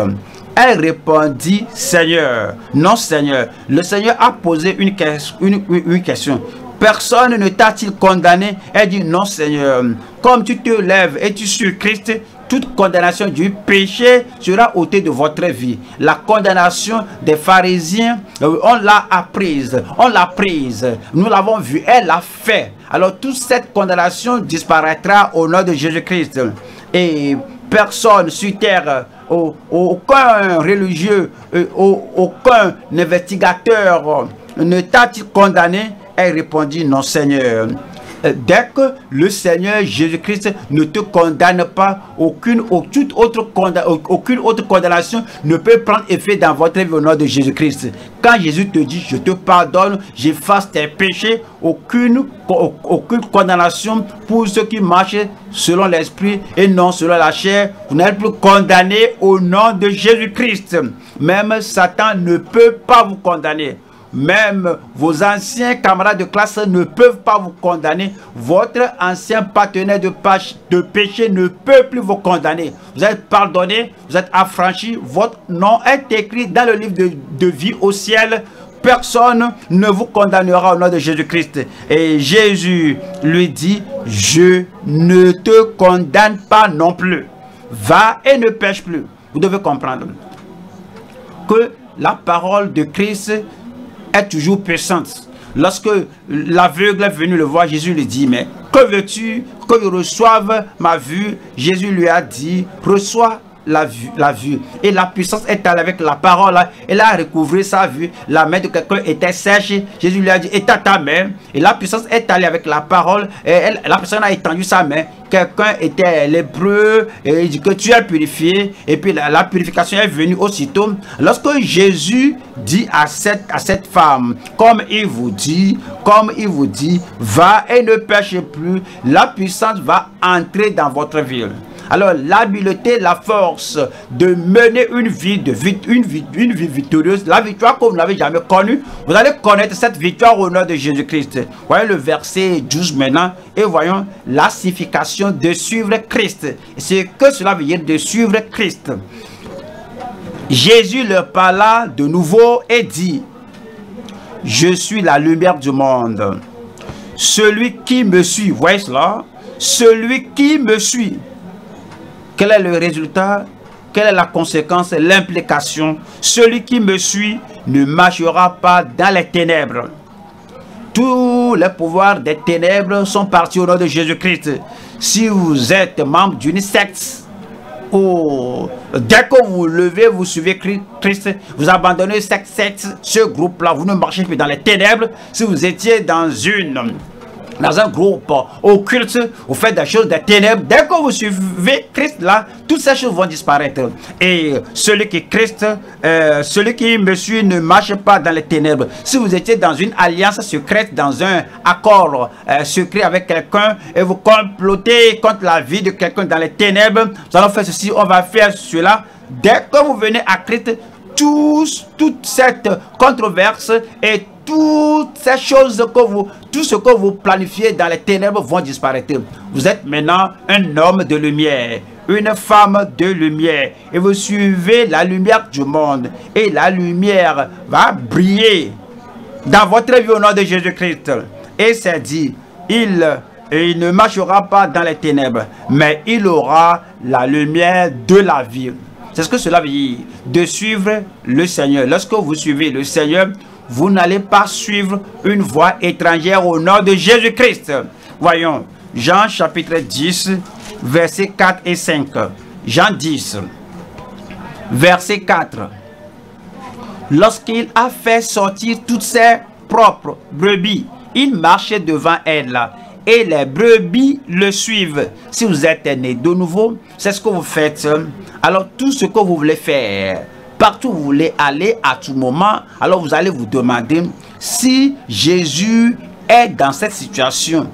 Elle répondit, Seigneur, non Seigneur. Le Seigneur a posé une, question. Personne ne t'a-t-il condamné? Elle dit, non Seigneur. Comme tu te lèves et tu suis Christ, toute condamnation du péché sera ôtée de votre vie. La condamnation des pharisiens, euh, on l'a apprise, on l'a prise, nous l'avons vu, elle l'a fait. Alors toute cette condamnation disparaîtra au nom de Jésus-Christ. Et personne sur terre, aucun religieux, euh, aucun investigateur ne t'a-t-il condamné? Elle répondit, non Seigneur. Dès que le Seigneur Jésus-Christ ne te condamne pas, aucune, aucune, autre aucune autre condamnation ne peut prendre effet dans votre vie au nom de Jésus-Christ. Quand Jésus te dit, je te pardonne, j'efface tes péchés, aucune, aucune condamnation pour ceux qui marchent selon l'esprit et non selon la chair. Vous n'êtes plus condamné au nom de Jésus-Christ. Même Satan ne peut pas vous condamner. Même vos anciens camarades de classe ne peuvent pas vous condamner. Votre ancien partenaire de, péché ne peut plus vous condamner. Vous êtes pardonné, vous êtes affranchi. Votre nom est écrit dans le livre de, de vie au ciel personne ne vous condamnera au nom de Jésus-Christ. Et Jésus lui dit, je ne te condamne pas non plus. Va et ne pêche plus. Vous devez comprendre que la parole de Christ est toujours puissante. Lorsque l'aveugle est venu le voir, Jésus lui dit, mais que veux-tu que je reçoive ma vue? Jésus lui a dit, reçois la vue, la vue. Et la puissance est allée avec la parole. Elle a recouvré sa vue. La main de quelqu'un était sèche. Jésus lui a dit, étends ta main. Et la puissance est allée avec la parole. Et elle, la personne a étendu sa main. Quelqu'un était lépreux. Et il dit que tu es purifié. Et puis la, purification est venue aussitôt. Lorsque Jésus dit à cette, à cette femme, comme il vous dit, comme il vous dit, va et ne pêche plus, la puissance va entrer dans votre ville. Alors l'habileté, la force de mener une vie, de victorieuse, la victoire que vous n'avez jamais connue, vous allez connaître cette victoire au nom de Jésus-Christ. Voyons le verset 12 maintenant et voyons la signification de suivre Christ. C'est que cela veut dire de suivre Christ. Jésus leur parla de nouveau et dit, je suis la lumière du monde. Celui qui me suit, voyez cela, celui qui me suit quel est le résultat? Quelle est la conséquence, l'implication? Celui qui me suit ne marchera pas dans les ténèbres. Tous les pouvoirs des ténèbres sont partis au nom de Jésus-Christ. Si vous êtes membre d'une secte, ou dès que vous levez, vous suivez Christ, vous abandonnez cette secte, ce groupe-là, vous ne marchez plus dans les ténèbres. Si vous étiez dans une dans un groupe occulte, vous faites des choses des ténèbres. Dès que vous suivez Christ là, toutes ces choses vont disparaître. Et celui qui Christ, euh, celui qui me suit ne marche pas dans les ténèbres. Si vous étiez dans une alliance secrète, dans un accord euh, secret avec quelqu'un et vous complotez contre la vie de quelqu'un dans les ténèbres, nous allons faire ceci, on va faire cela. Dès que vous venez à Christ, toute cette controverse et toutes ces choses que vous, tout ce que vous planifiez dans les ténèbres vont disparaître. Vous êtes maintenant un homme de lumière, une femme de lumière, et vous suivez la lumière du monde, et la lumière va briller dans votre vie au nom de Jésus-Christ. Et c'est dit, il, il ne marchera pas dans les ténèbres, mais il aura la lumière de la vie. C'est ce que cela veut dire, de suivre le Seigneur. Lorsque vous suivez le Seigneur, vous n'allez pas suivre une voie étrangère au nom de Jésus-Christ. Voyons, Jean chapitre 10, versets 4 et 5. Jean 10, verset 4. Lorsqu'il a fait sortir toutes ses propres brebis, il marchait devant elles et les brebis le suivent. Si vous êtes né de nouveau, c'est ce que vous faites. Alors tout ce que vous voulez faire, partout où vous voulez aller à tout moment, alors vous allez vous demander si Jésus est dans cette situation,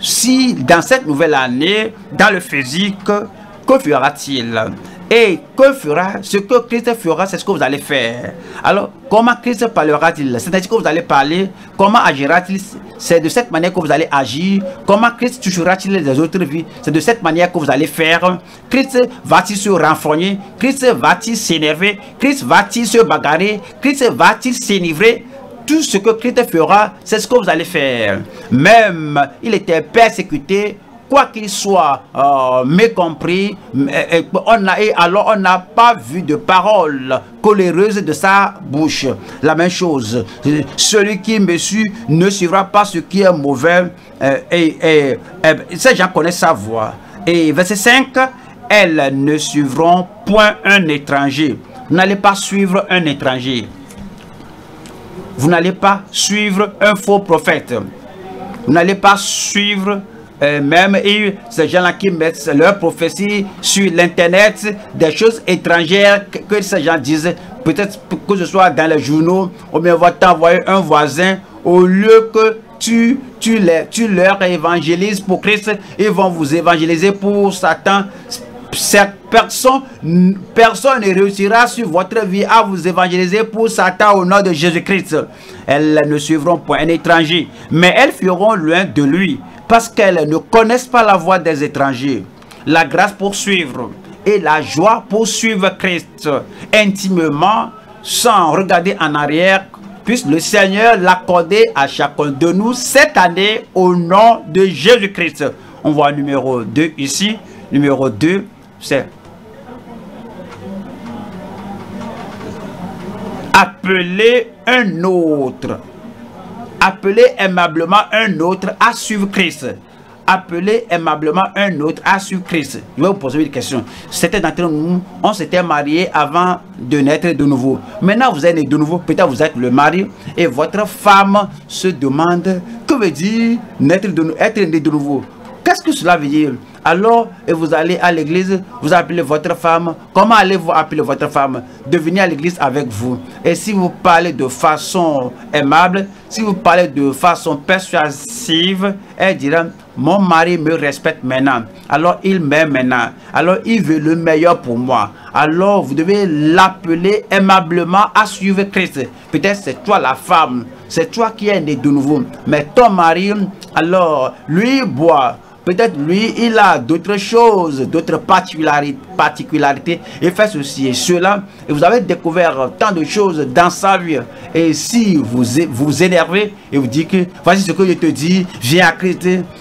si dans cette nouvelle année, dans le physique, que fera-t-il? Et que fera Ce que Christ fera, c'est ce que vous allez faire. Alors, comment Christ parlera-t-il? C'est-à-dire que vous allez parler. Comment agira-t-il? C'est de cette manière que vous allez agir. Comment Christ touchera-t-il les autres vies? C'est de cette manière que vous allez faire. Christ va-t-il se renfrogner? Christ va-t-il s'énerver? Christ va-t-il se bagarrer? Christ va-t-il s'énivrer? Tout ce que Christ fera, c'est ce que vous allez faire. Même il était persécuté, quoi qu'il soit euh, mécompris, on et alors on n'a pas vu de parole coléreuse de sa bouche. La même chose, celui qui me suit ne suivra pas ce qui est mauvais. Euh, et, et, ces gens connaissent sa voix. Et verset 5, elles ne suivront point un étranger. Vous n'allez pas suivre un étranger. Vous n'allez pas suivre un faux prophète. Vous n'allez pas suivre euh, même et ces gens-là qui mettent leur prophétie sur l'internet, des choses étrangères que, ces gens disent, peut-être que ce soit dans les journaux, ou bien va t'envoyer un voisin, au lieu que tu, tu, les, tu leur évangélises pour Christ, ils vont vous évangéliser pour Satan. Cette personne, personne ne réussira sur votre vie à vous évangéliser pour Satan au nom de Jésus-Christ. Elles ne suivront point un étranger, mais elles feront loin de lui parce qu'elles ne connaissent pas la voix des étrangers. La grâce pour suivre et la joie pour suivre Christ intimement sans regarder en arrière puisse le Seigneur l'accorder à chacun de nous cette année au nom de Jésus-Christ. On voit numéro 2 ici. Numéro 2, c'est appeler un autre Appelez aimablement un autre à suivre Christ. Appelez aimablement un autre à suivre Christ. Je vais vous poser une question. C'était d'entre nous, on s'était marié avant de naître de nouveau. Maintenant, vous êtes né de nouveau. Peut-être vous êtes le mari et votre femme se demande que veut dire naître de, être né de nouveau? Qu'est-ce que cela veut dire? Alors, et vous allez à l'église, vous appelez votre femme. Comment allez-vous appeler votre femme? De venir à l'église avec vous. Et si vous parlez de façon aimable, si vous parlez de façon persuasive, elle dira, mon mari me respecte maintenant. Alors, il m'aime maintenant. Alors, il veut le meilleur pour moi. Alors, vous devez l'appeler aimablement à suivre Christ. Peut-être c'est toi la femme. C'est toi qui es né de nouveau. Mais ton mari, alors, lui boit Peut-être lui, il a d'autres choses, d'autres particularités, et fait ceci et cela. Et vous avez découvert tant de choses dans sa vie. Et si vous vous énervez et vous dites que voici ce que je te dis, viens à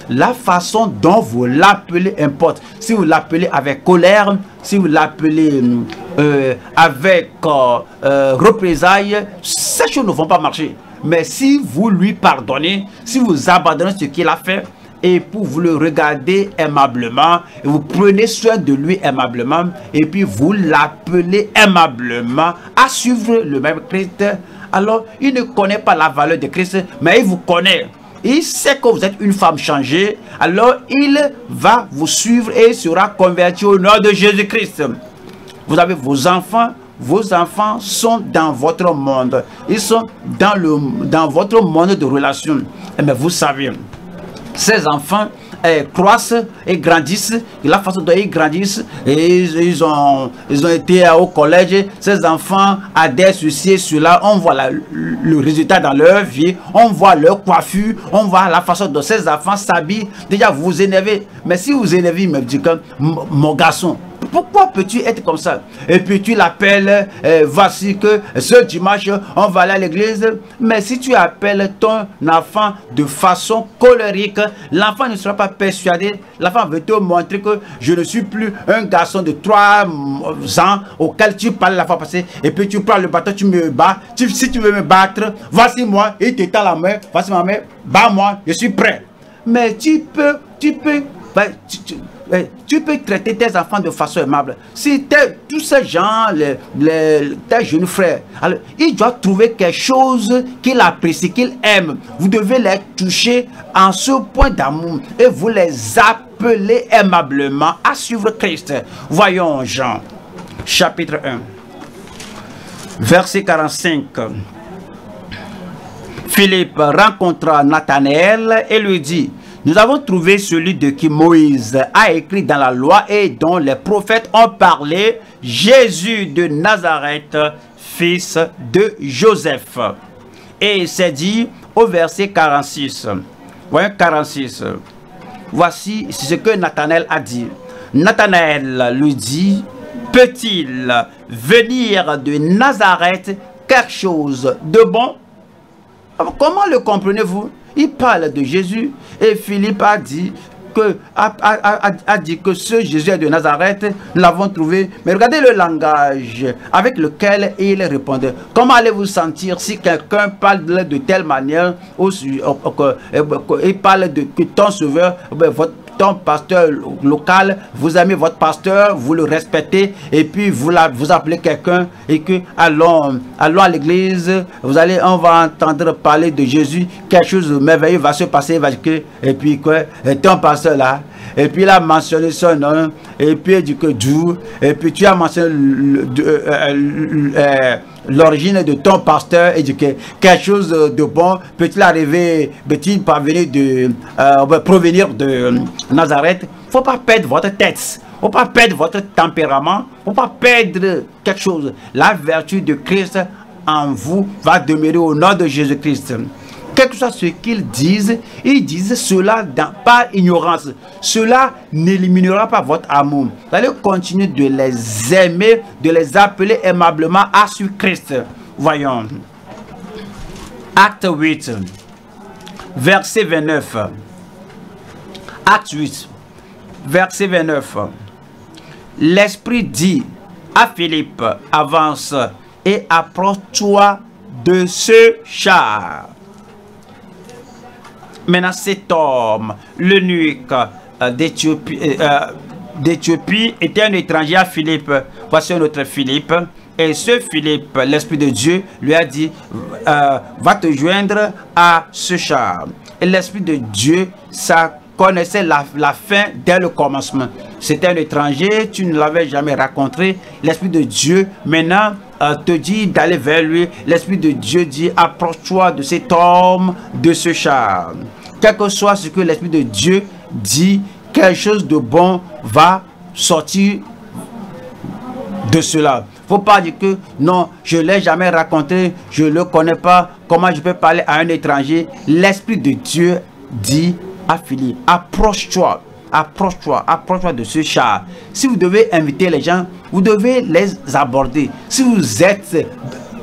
la façon dont vous l'appelez importe. Si vous l'appelez avec colère, si vous l'appelez euh, avec euh, euh, représailles, ces choses ne vont pas marcher. Mais si vous lui pardonnez, si vous abandonnez ce qu'il a fait, et pour vous le regarder aimablement, et vous prenez soin de lui aimablement, et puis vous l'appelez aimablement à suivre le même Christ, alors il ne connaît pas la valeur de Christ, mais il vous connaît. Il sait que vous êtes une femme changée, alors il va vous suivre et sera converti au nom de Jésus-Christ. Vous avez vos enfants, vos enfants sont dans votre monde. Ils sont dans, le, dans votre monde de relations. Mais vous savez, ces enfants eh, croissent et grandissent, la façon dont ils grandissent, ils, ont, été au collège, ces enfants adhèrent ceci et cela, on voit le résultat dans leur vie, on voit leur coiffure, on voit la façon dont ces enfants s'habillent. Déjà, vous vous énervez, mais si vous énervez, me dit que mon garçon, pourquoi peux-tu être comme ça? Et puis tu l'appelles, euh, voici que ce dimanche, on va aller à l'église. Mais si tu appelles ton enfant de façon colérique, l'enfant ne sera pas persuadé. L'enfant veut te montrer que je ne suis plus un garçon de 3 ans auquel tu parles la fois passée. Et puis tu prends le bâton, tu me bats. si tu veux me battre, voici moi, il t'étend la main, voici ma main, bats-moi, je suis prêt. Mais tu peux, tu peux, tu, peux traiter tes enfants de façon aimable. Si tous ces gens, les, tes jeunes frères, alors, ils doivent trouver quelque chose qu'ils apprécient, qu'ils aiment. Vous devez les toucher en ce point d'amour et vous les appelez aimablement à suivre Christ. Voyons Jean, chapitre 1, verset 45. Philippe rencontra Nathanaël et lui dit, nous avons trouvé celui de qui Moïse a écrit dans la loi et dont les prophètes ont parlé, Jésus de Nazareth, fils de Joseph. Et il s'est dit au verset 46. Voyons 46. Voici ce que Nathanaël a dit. Nathanaël lui dit, peut-il venir de Nazareth quelque chose de bon? Comment le comprenez-vous? Il parle de Jésus et Philippe a dit que, ce Jésus de Nazareth, nous l'avons trouvé. Mais regardez le langage avec lequel il répondait. Comment allez-vous sentir si quelqu'un parle de telle manière, ou, il parle de que ton sauveur, votre ton pasteur local, vous aimez votre pasteur, vous le respectez, et puis vous, la, vous appelez quelqu'un, et que allons, allons à l'église, vous allez, on va entendre parler de Jésus, quelque chose de merveilleux va se passer, va et puis quoi, et ton pasteur là, et puis il a mentionné son nom, et puis il dit que Dieu, et puis tu as mentionné euh, euh, euh, l'origine de ton pasteur, et quelque chose de bon peut-il arriver, peut-il parvenir de, provenir de Nazareth? faut pas perdre votre tête. faut pas perdre votre tempérament. faut pas perdre quelque chose. La vertu de Christ en vous va demeurer au nom de Jésus-Christ quel que soit ce qu'ils disent, ils disent cela dans, par ignorance. Cela n'éliminera pas votre amour. Vous allez continuer de les aimer, de les appeler aimablement à sur Christ. Voyons. Acte 8, verset 29. Acte 8, verset 29. L'Esprit dit à Philippe, avance et approche-toi de ce char. Maintenant, cet homme, l'eunuque euh, euh, euh, d'Éthiopie, était un étranger à Philippe. Voici notre Philippe. Et ce Philippe, l'Esprit de Dieu, lui a dit, va te joindre à ce char. Et l'Esprit de Dieu, ça connaissait la, la, fin dès le commencement. C'était un étranger, tu ne l'avais jamais rencontré. L'Esprit de Dieu, maintenant, te dit d'aller vers lui. L'Esprit de Dieu dit, approche-toi de cet homme, de ce char. Quel que soit ce que l'Esprit de Dieu dit, quelque chose de bon va sortir de cela. faut pas dire que non, je l'ai jamais raconté, je le connais pas, comment je peux parler à un étranger? L'Esprit de Dieu dit à Philippe, approche-toi approche-toi, approche-toi de ce char. Si vous devez inviter les gens, vous devez les aborder. Si vous êtes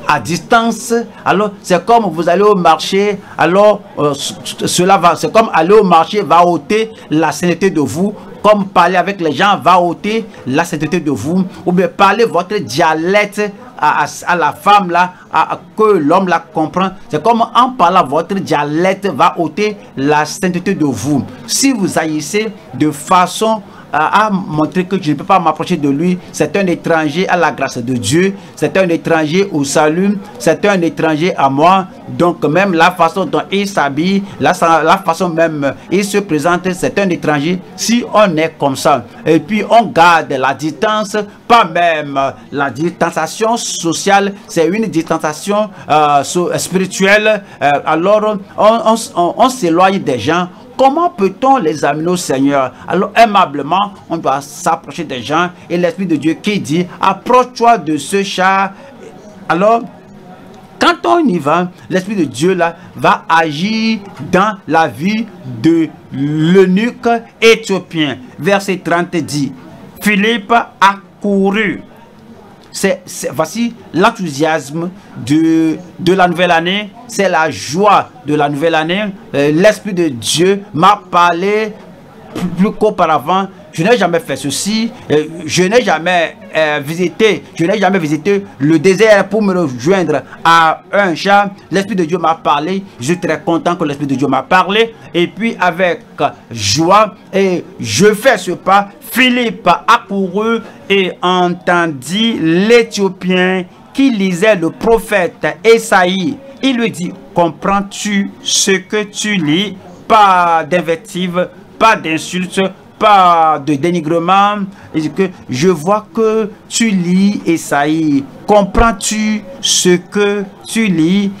à distance, alors c'est comme vous allez au marché, alors euh, cela va, c'est comme aller au marché va ôter la sainteté de vous, comme parler avec les gens va ôter la sainteté de vous, ou bien parler votre dialecte à, la femme là, à, que l'homme la comprend. C'est comme en parlant votre dialecte va ôter la sainteté de vous. Si vous agissez de façon à, montrer que je ne peux pas m'approcher de lui. C'est un étranger à la grâce de Dieu. C'est un étranger au salut. C'est un étranger à moi. Donc même la façon dont il s'habille, la, la façon même il se présente, c'est un étranger. Si on est comme ça, et puis on garde la distance, pas même la distanciation sociale, c'est une distanciation euh, spirituelle. Euh, alors on s'éloigne des gens Comment peut-on les amener au Seigneur? Alors aimablement, on doit s'approcher des gens et l'Esprit de Dieu qui dit, approche-toi de ce chat. Alors, quand on y va, l'Esprit de Dieu là va agir dans la vie de l'eunuque éthiopien. Verset 30 dit, Philippe a couru. C'est, voici l'enthousiasme de, de la nouvelle année, c'est la joie de la nouvelle année. Euh, L'Esprit de Dieu m'a parlé plus, plus qu'auparavant je n'ai jamais fait ceci, euh, je n'ai jamais euh, visité, je n'ai jamais visité le désert pour me rejoindre à un chat. L'Esprit de Dieu m'a parlé, je suis très content que l'Esprit de Dieu m'a parlé. Et puis avec joie, et je fais ce pas, Philippe a couru et entendit l'Éthiopien qui lisait le prophète Esaïe. Il lui dit, comprends-tu ce que tu lis? Pas d'invective, pas d'insulte, pas de dénigrement. Je vois que tu lis Esaïe. Comprends-tu ce que tu lis?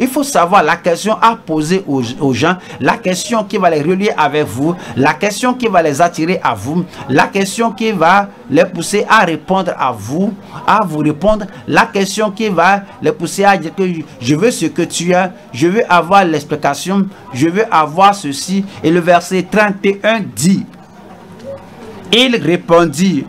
Il faut savoir la question à poser aux, gens, la question qui va les relier avec vous, la question qui va les attirer à vous, la question qui va les pousser à répondre à vous, à vous répondre, la question qui va les pousser à dire que je veux ce que tu as, je veux avoir l'explication, je veux avoir ceci. Et le verset 31 dit, il répondit,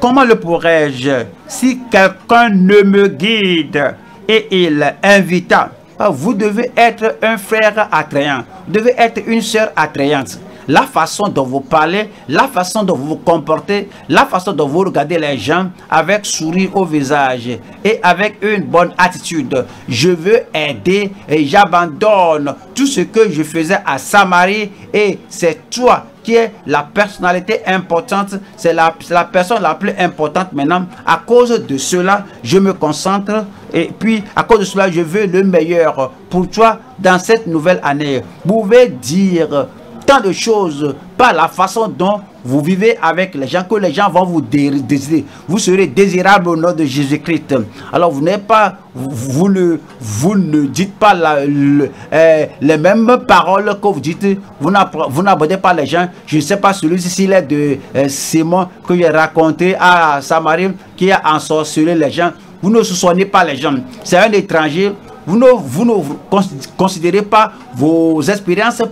comment le pourrais-je si quelqu'un ne me guide? Et il invita, vous devez être un frère attrayant, vous devez être une sœur attrayante. La façon dont vous parlez, la façon dont vous vous comportez, la façon dont vous regardez les gens avec sourire au visage et avec une bonne attitude. Je veux aider et j'abandonne tout ce que je faisais à Samarie et c'est toi qui est la personnalité importante, c'est la, personne la plus importante maintenant. À cause de cela, je me concentre et puis à cause de cela, je veux le meilleur pour toi dans cette nouvelle année. Vous pouvez dire tant de choses par la façon dont vous vivez avec les gens, que les gens vont vous désirer. Vous serez désirable au nom de Jésus-Christ. Alors vous n'êtes pas, vous, ne, vous ne dites pas euh, les mêmes paroles que vous dites. Vous n'abordez pas les gens. Je ne sais pas celui-ci s'il est de euh, Simon que j'ai raconté à Samarie qui a ensorcelé les gens. Vous ne soignez pas les gens. C'est un étranger vous ne, considérez pas vos expériences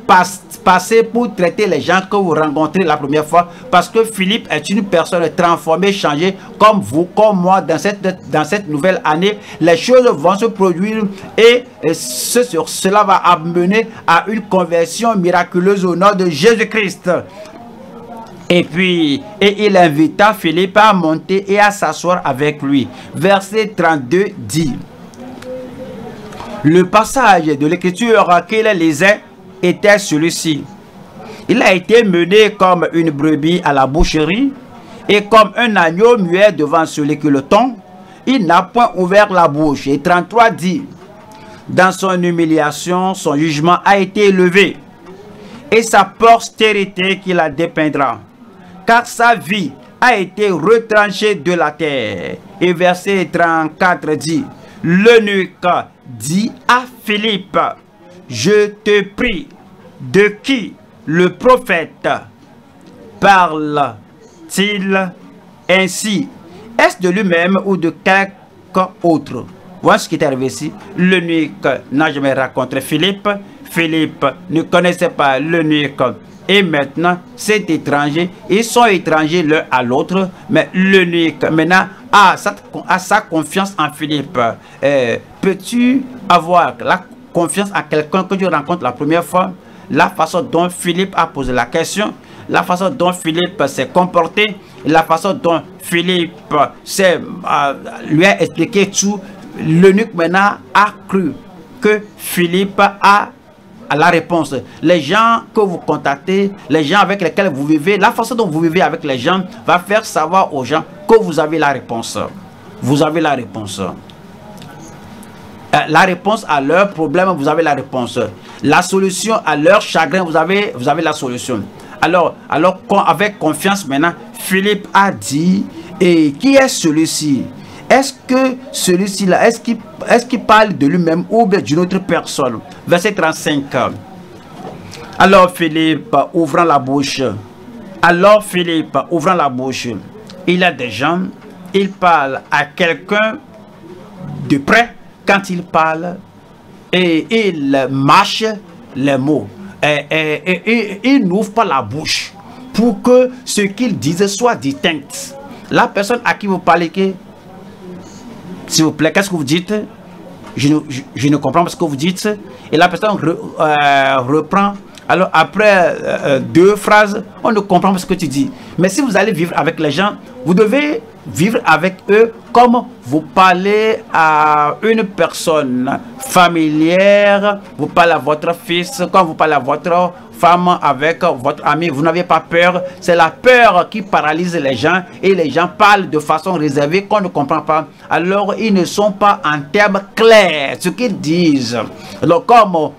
passées pour traiter les gens que vous rencontrez la première fois parce que Philippe est une personne transformée, changée comme vous, comme moi dans cette, nouvelle année. Les choses vont se produire et, ce, cela va amener à une conversion miraculeuse au nom de Jésus-Christ. Et puis, et il invita Philippe à monter et à s'asseoir avec lui. Verset 32 dit le passage de l'écriture qu'il lisait était celui-ci. Il a été mené comme une brebis à la boucherie et comme un agneau muet devant celui qui le tond. Il n'a point ouvert la bouche. Et 33 dit, dans son humiliation, son jugement a été élevé et sa postérité qui la dépeindra. Car sa vie a été retranchée de la terre. Et verset 34 dit, l'eunuque dit à Philippe, je te prie, de qui le prophète parle-t-il ainsi? Est-ce de lui-même ou de quelqu'un autre? Voilà ce qui est arrivé ici. L'eunuque n'a jamais rencontré Philippe. Philippe ne connaissait pas l'eunuque. Et maintenant, c'est étranger. Ils sont étrangers l'un à l'autre. Mais l'eunuque, maintenant, a sa, confiance en Philippe. Euh, peux-tu avoir la confiance en quelqu'un que tu rencontres la première fois? La façon dont Philippe a posé la question, la façon dont Philippe s'est comporté, la façon dont Philippe euh, lui a expliqué tout, l'eunuque maintenant a cru que Philippe a la réponse. Les gens que vous contactez, les gens avec lesquels vous vivez, la façon dont vous vivez avec les gens va faire savoir aux gens que vous avez la réponse. Vous avez la réponse. Euh, la réponse à leurs problèmes, vous avez la réponse. La solution à leur chagrin, vous avez, vous avez la solution. Alors, alors avec confiance maintenant, Philippe a dit, et qui est celui-ci? Est-ce que celui-ci là, est-ce qu'il est parle de lui-même ou d'une autre personne? Verset 35. Alors Philippe, ouvrant la bouche, alors Philippe, ouvrant la bouche, il a des gens, il parle à quelqu'un de près quand il parle et il mâche les mots. Et, il n'ouvre pas la bouche pour que ce qu'ils disent soit distinct. La personne à qui vous parlez, s'il vous plaît, qu'est-ce que vous dites? Je ne, comprends pas ce que vous dites. Et la personne euh, reprend. Alors après euh, euh, deux phrases, on ne comprend pas ce que tu dis. Mais si vous allez vivre avec les gens, vous devez vivre avec eux comme vous parlez à une personne familière, vous parlez à votre fils, comme vous parlez à votre femme, avec votre ami, vous n'avez pas peur. C'est la peur qui paralyse les gens et les gens parlent de façon réservée qu'on ne comprend pas. Alors, ils ne sont pas en termes clairs, ce qu'ils disent. Alors, comme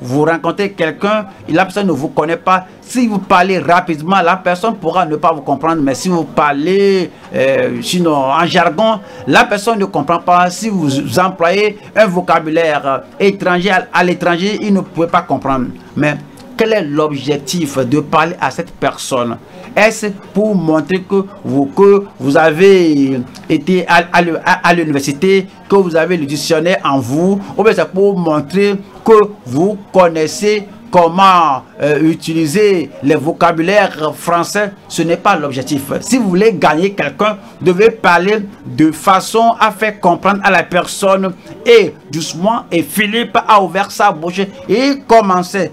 vous rencontrez quelqu'un, la personne ne vous connaît pas. Si vous parlez rapidement, la personne pourra ne pas vous comprendre. Mais si vous parlez euh, sinon en jargon, la personne ne comprend pas. Si vous employez un vocabulaire étranger à l'étranger, il ne peut pas comprendre. Mais quel est l'objectif de parler à cette personne? Est-ce pour montrer que vous, que vous avez été à, l'université, que vous avez le dictionnaire en vous, ou bien c'est pour montrer que vous connaissez comment euh, utiliser les vocabulaires français, ce n'est pas l'objectif. Si vous voulez gagner quelqu'un, devez parler de façon à faire comprendre à la personne et doucement. Et Philippe a ouvert sa bouche et commençait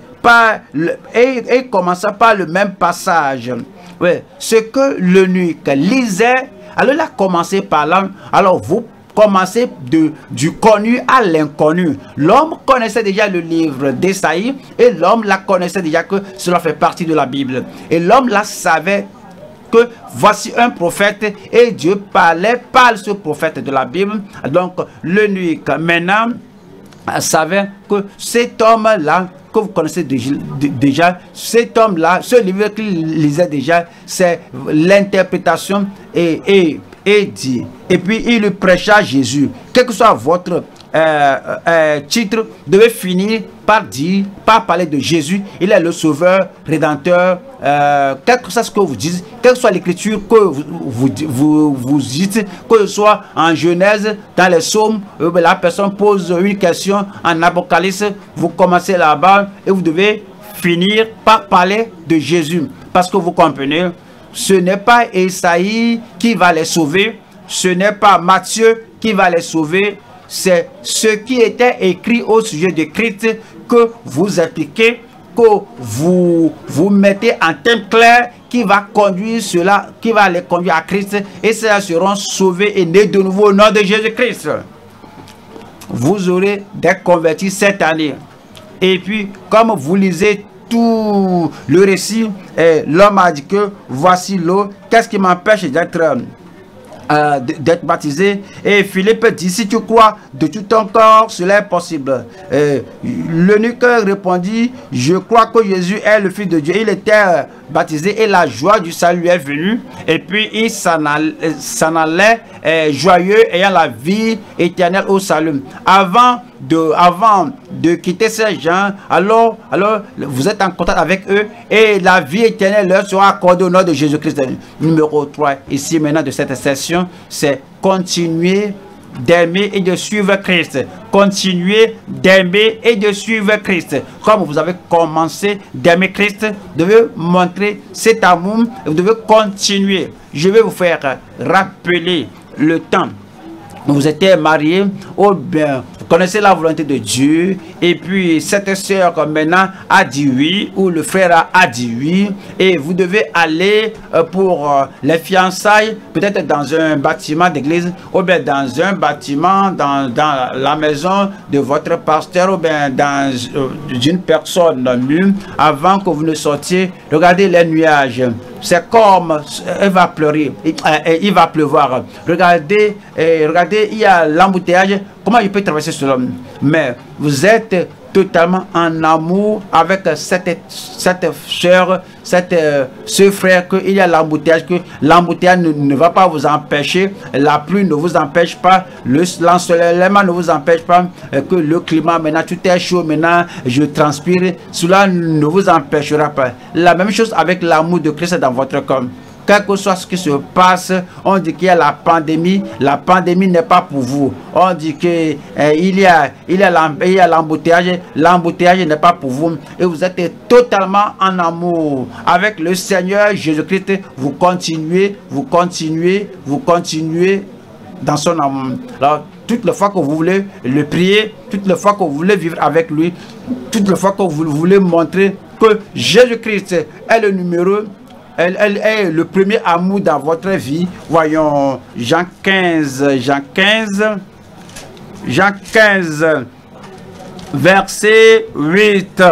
et, et commença par le même passage. Ouais, ce que le nuque lisait, alors il a commencé par là. Alors vous commencez de, du connu à l'inconnu. L'homme connaissait déjà le livre d'Esaïe et l'homme la connaissait déjà que cela fait partie de la Bible. Et l'homme la savait que voici un prophète et Dieu parlait par ce prophète de la Bible. Donc le nuit maintenant savait que cet homme-là que vous connaissez déjà, cet homme-là, ce livre qu'il lisait déjà, c'est l'interprétation et, et, et dit. Et puis il prêcha Jésus. Quel que soit votre euh, euh, titre, devait finir par dire, par parler de Jésus. Il est le sauveur, rédempteur. Euh, quel que soit ce que vous dites, quelle que soit l'écriture que vous, vous, vous, dites, que ce soit en Genèse, dans les psaumes, la personne pose une question en Apocalypse, vous commencez là-bas et vous devez finir par parler de Jésus. Parce que vous comprenez, ce n'est pas Esaïe qui va les sauver, ce n'est pas Matthieu qui va les sauver, c'est ce qui était écrit au sujet de Christ que vous appliquez, que vous, vous mettez en thème clair qui va conduire cela, qui va les conduire à Christ et ceux seront sauvés et nés de nouveau au nom de Jésus-Christ. Vous aurez des convertis cette année. Et puis, comme vous lisez tout le récit, l'homme a dit que voici l'eau. Qu'est-ce qui m'empêche d'être euh, d'être baptisé. Et Philippe dit, si tu crois de tout ton corps, cela est possible. L'eunuque répondit, je crois que Jésus est le Fils de Dieu. Il était euh, baptisé et la joie du salut est venue. Et puis il s'en allait, euh, joyeux, ayant la vie éternelle au salut. Avant de, avant de quitter ces gens, alors, alors vous êtes en contact avec eux et la vie éternelle leur sera accordée au nom de Jésus-Christ. Numéro 3 ici maintenant de cette session, c'est continuer d'aimer et de suivre Christ. Continuez d'aimer et de suivre Christ. Comme vous avez commencé d'aimer Christ, vous devez montrer cet amour et vous devez continuer. Je vais vous faire rappeler le temps vous étiez marié, ou bien connaissez la volonté de Dieu, et puis cette soeur maintenant a dit oui, ou le frère a dit oui, et vous devez aller euh, pour euh, les fiançailles, peut-être dans un bâtiment d'église, ou bien dans un bâtiment, dans, dans, la maison de votre pasteur, ou bien dans euh, une personne nue, avant que vous ne sortiez, regardez les nuages. C'est comme il va pleurer, il va pleuvoir. Regardez, regardez, il y a l'embouteillage. Comment il peut traverser Mais vous êtes totalement en amour avec cette, cette soeur, cette, ce frère, qu'il y a l'embouteillage, que l'embouteillage ne, va pas vous empêcher, la pluie ne vous empêche pas, l'ensoleillement ne vous empêche pas, que le climat maintenant, tout est chaud maintenant, je transpire, cela ne vous empêchera pas. La même chose avec l'amour de Christ dans votre corps. Quel que soit ce qui se passe, on dit qu'il y a la pandémie, la pandémie n'est pas pour vous. On dit qu'il il y a il y a l'embouteillage, l'embouteillage n'est pas pour vous. Et vous êtes totalement en amour avec le Seigneur Jésus-Christ. Vous continuez, vous continuez, vous continuez dans son amour. Alors, toutes les fois que vous voulez le prier, toutes les fois que vous voulez vivre avec lui, toutes les fois que vous voulez montrer que Jésus-Christ est le numéro elle, est le premier amour dans votre vie. Voyons Jean 15, Jean 15, Jean 15, verset 8.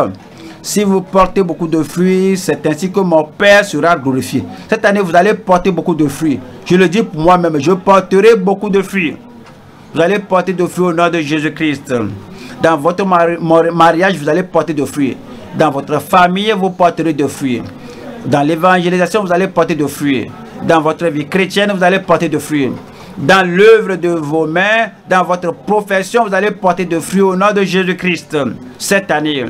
Si vous portez beaucoup de fruits, c'est ainsi que mon Père sera glorifié. Cette année, vous allez porter beaucoup de fruits. Je le dis pour moi-même, je porterai beaucoup de fruits. Vous allez porter de fruits au nom de Jésus-Christ. Dans votre mariage, vous allez porter de fruits. Dans votre famille, vous porterez de fruits. Dans l'évangélisation, vous allez porter de fruits. Dans votre vie chrétienne, vous allez porter de fruits. Dans l'œuvre de vos mains, dans votre profession, vous allez porter de fruits au nom de Jésus-Christ. Cette année,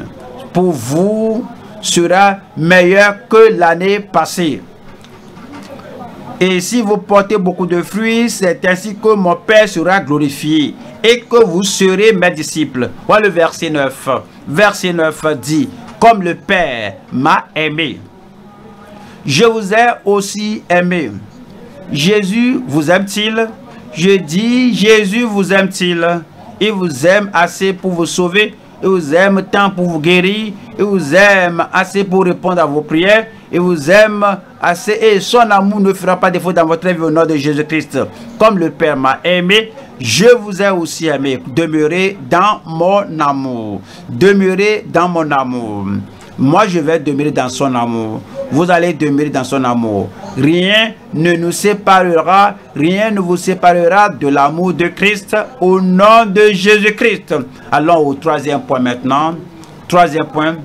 pour vous, sera meilleure que l'année passée. Et si vous portez beaucoup de fruits, c'est ainsi que mon Père sera glorifié et que vous serez mes disciples. Voilà le verset 9. Verset 9 dit, comme le Père m'a aimé je vous ai aussi aimé. Jésus vous aime-t-il? Je dis, Jésus vous aime-t-il? Il vous aime assez pour vous sauver. Il vous aime tant pour vous guérir. Il vous aime assez pour répondre à vos prières. Il vous aime assez et son amour ne fera pas défaut dans votre vie au nom de Jésus-Christ. Comme le Père m'a aimé, je vous ai aussi aimé. Demeurez dans mon amour. Demeurez dans mon amour. Moi, je vais demeurer dans son amour. Vous allez demeurer dans son amour. Rien ne nous séparera, rien ne vous séparera de l'amour de Christ au nom de Jésus-Christ. Allons au troisième point maintenant. Troisième point.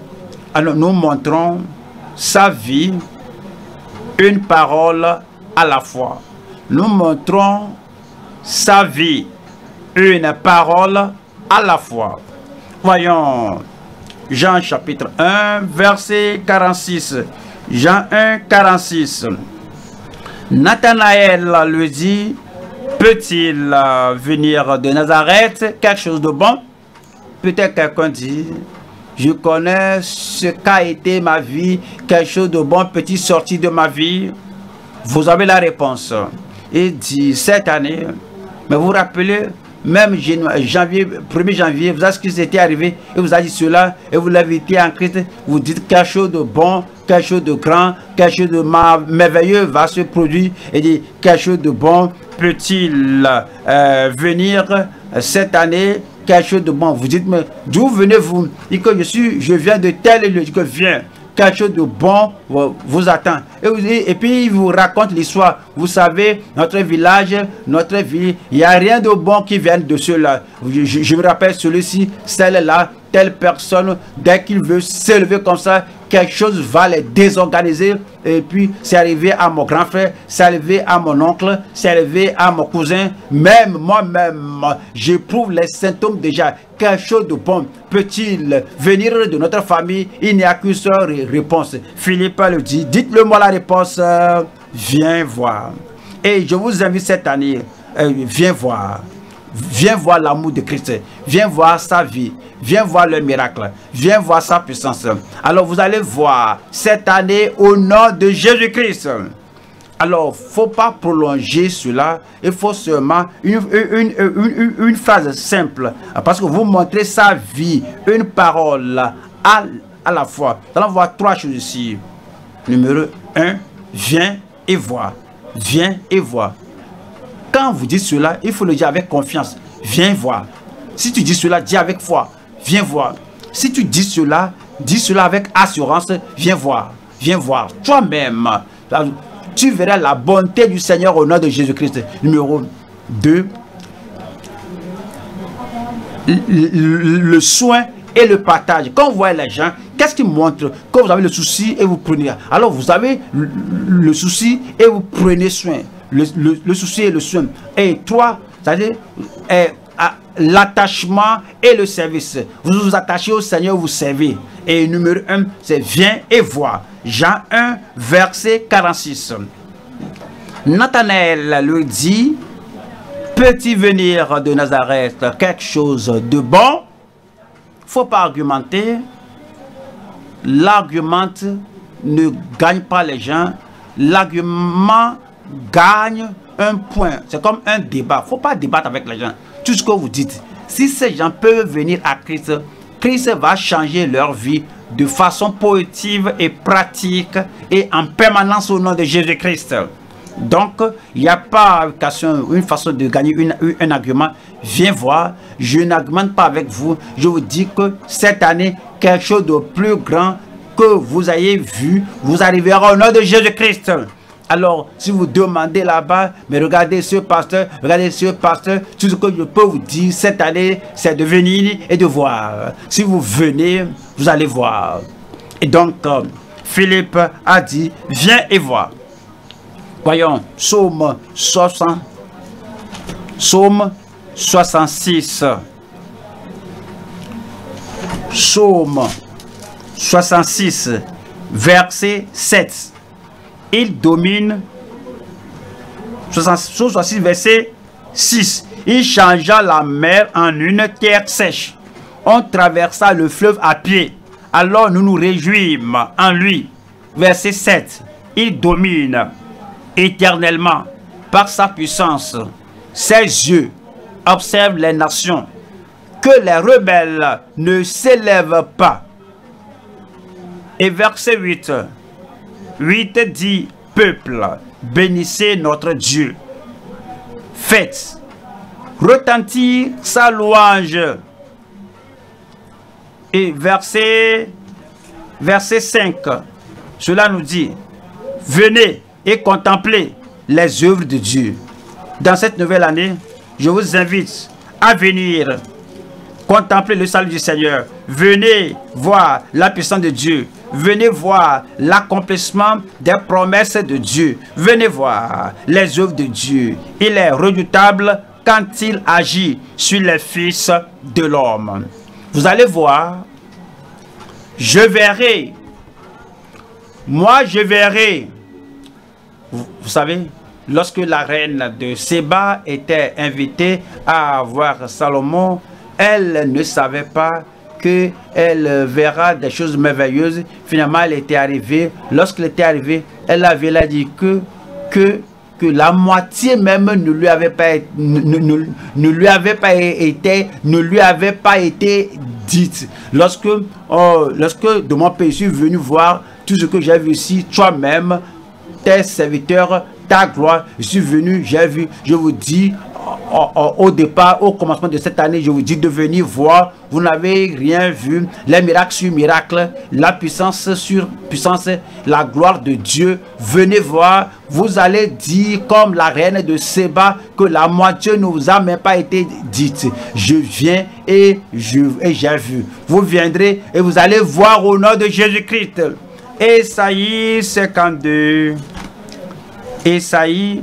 Alors, nous montrons sa vie, une parole à la fois. Nous montrons sa vie, une parole à la fois. Voyons Jean chapitre 1, verset 46. Jean 1, 46. Nathanaël lui dit, peut-il venir de Nazareth? Quelque chose de bon? Peut-être quelqu'un dit, je connais ce qu'a été ma vie, quelque chose de bon petit sorti de ma vie. Vous avez la réponse. Il dit, cette année, mais vous vous rappelez, même janvier, 1er janvier, vous savez ce qui s'était arrivé, et vous avez dit cela, et vous été en Christ, vous dites quelque chose de bon, quelque chose de grand, quelque chose de merveilleux va se produire, et dit quelque chose de bon peut-il euh, venir cette année, quelque chose de bon. Vous dites, mais d'où venez-vous? Il que je suis, je viens de tel lieu, que viens quelque chose de bon vous attend. Et, puis il vous raconte l'histoire. Vous savez, notre village, notre vie, il n'y a rien de bon qui vienne de cela. Je, je me rappelle celui-ci, celle-là, telle personne, dès qu'il veut s'élever comme ça, quelque chose va les désorganiser. Et puis, c'est arrivé à mon grand frère, c'est arrivé à mon oncle, c'est arrivé à mon cousin. Même moi-même, j'éprouve les symptômes déjà. Quelque chose de bon peut-il venir de notre famille? Il n'y a qu'une seule réponse. Philippe le dit, dites-le moi la réponse. viens voir. Et je vous invite cette année, euh, viens voir. Viens voir l'amour de Christ. Viens voir sa vie. Viens voir le miracle. Viens voir sa puissance. Alors vous allez voir cette année au nom de Jésus-Christ. Alors, faut pas prolonger cela. Il faut seulement une, une, phrase simple. Parce que vous montrez sa vie, une parole à, à la fois. Nous allons voir trois choses ici. Numéro un, viens et vois. Viens et vois. Quand vous dites cela, il faut le dire avec confiance. Viens voir. Si tu dis cela, dis avec foi. Viens voir. Si tu dis cela, dis cela avec assurance. Viens voir. Viens voir. Toi-même. Tu verras la bonté du Seigneur au nom de Jésus-Christ. Numéro 2. Le, soin et le partage. Quand vous voyez les gens, qu'est-ce qui montre que vous avez le souci et vous prenez Alors vous avez le souci et vous prenez soin le, souci et le soin. Et toi, c'est-à-dire l'attachement et le service. Vous vous attachez au Seigneur, vous servez. Et numéro 1, c'est viens et vois. Jean 1, verset 46. Nathanaël lui dit, peut-il venir de Nazareth quelque chose de bon? Faut pas argumenter. L'argument ne gagne pas les gens. L'argument gagne un point. C'est comme un débat. faut pas débattre avec les gens. Tout ce que vous dites. Si ces gens peuvent venir à Christ, Christ va changer leur vie de façon positive et pratique et en permanence au nom de Jésus-Christ. Donc, il n'y a pas une façon de gagner un argument. Viens voir, je n'argumente pas avec vous. Je vous dis que cette année, quelque chose de plus grand que vous ayez vu, vous arrivera au nom de Jésus-Christ. Alors, si vous demandez là-bas, mais regardez ce pasteur, regardez ce pasteur, tout ce que je peux vous dire cette année, c'est de venir et de voir. Si vous venez, vous allez voir. Et donc, euh, Philippe a dit, viens et vois. Voyons, psaume 60, psaume 66. Psaume 66, verset 7. Il domine. 66, verset 6. Il changea la mer en une terre sèche. On traversa le fleuve à pied. Alors nous nous réjouîmes en lui. Verset 7. Il domine éternellement par sa puissance. Ses yeux observent les nations. Que les rebelles ne s'élèvent pas. Et verset 8. 8 dit, peuple, bénissez notre Dieu. Faites retentir sa louange. Et verset, verset 5, cela nous dit, venez, et contempler les œuvres de Dieu. Dans cette nouvelle année, je vous invite à venir contempler le salut du Seigneur. Venez voir la puissance de Dieu. Venez voir l'accomplissement des promesses de Dieu. Venez voir les œuvres de Dieu. Il est redoutable quand il agit sur les fils de l'homme. Vous allez voir, je verrai, moi je verrai vous, savez, lorsque la reine de Séba était invitée à voir Salomon, elle ne savait pas que elle verra des choses merveilleuses. Finalement, elle était arrivée. Lorsqu'elle était arrivée, elle avait dit que, que, que la moitié même ne lui avait pas, ne, ne, lui avait pas été, ne lui avait pas été dite. Lorsque, oh, lorsque de mon pays, je suis venu voir tout ce que j'ai vu ici, toi-même, tes serviteurs ta gloire. Je suis venu, j'ai vu, je vous dis, au, départ, au commencement de cette année, je vous dis de venir voir. Vous n'avez rien vu. Les miracles sur miracles, la puissance sur puissance, la gloire de Dieu. Venez voir. Vous allez dire, comme la reine de Séba, que la moitié ne vous a même pas été dite. Je viens et j'ai vu. Vous viendrez et vous allez voir au nom de Jésus-Christ. Esaïe 52. Esaïe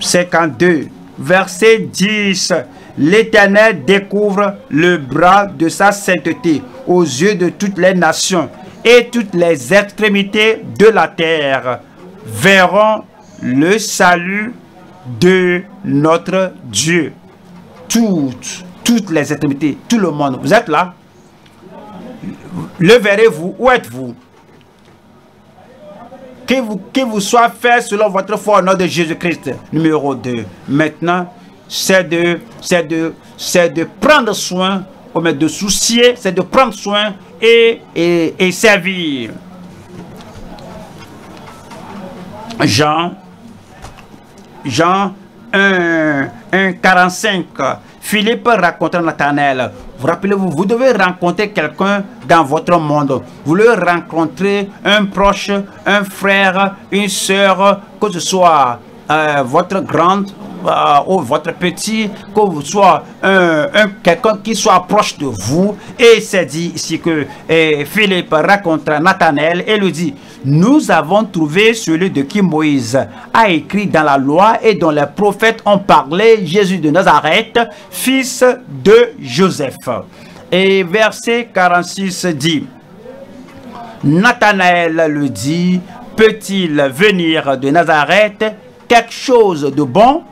52, verset 10. L'Éternel découvre le bras de sa sainteté aux yeux de toutes les nations et toutes les extrémités de la terre verront le salut de notre Dieu. Toutes, toutes les extrémités, tout le monde. Vous êtes là? Le verrez-vous Où êtes-vous? Que vous, que vous soit fait selon votre foi au nom de Jésus-Christ. Numéro 2. Maintenant, c'est de, de, de prendre soin, de soucier, c'est de prendre soin et, et, et servir. Jean, Jean 1, 1, 45. Philippe raconte à Nathanaël, vous rappelez-vous, vous devez rencontrer quelqu'un dans votre monde. Vous devez rencontrer un proche, un frère, une soeur, que ce soit euh, votre grande votre petit, que vous soit un, quelqu'un qui soit proche de vous. Et c'est dit ici que Philippe raconte Nathanaël et lui dit, nous avons trouvé celui de qui Moïse a écrit dans la loi et dont les prophètes ont parlé, Jésus de Nazareth, fils de Joseph. Et verset 46 dit, Nathanaël le dit, peut-il venir de Nazareth? Quelque chose de bon,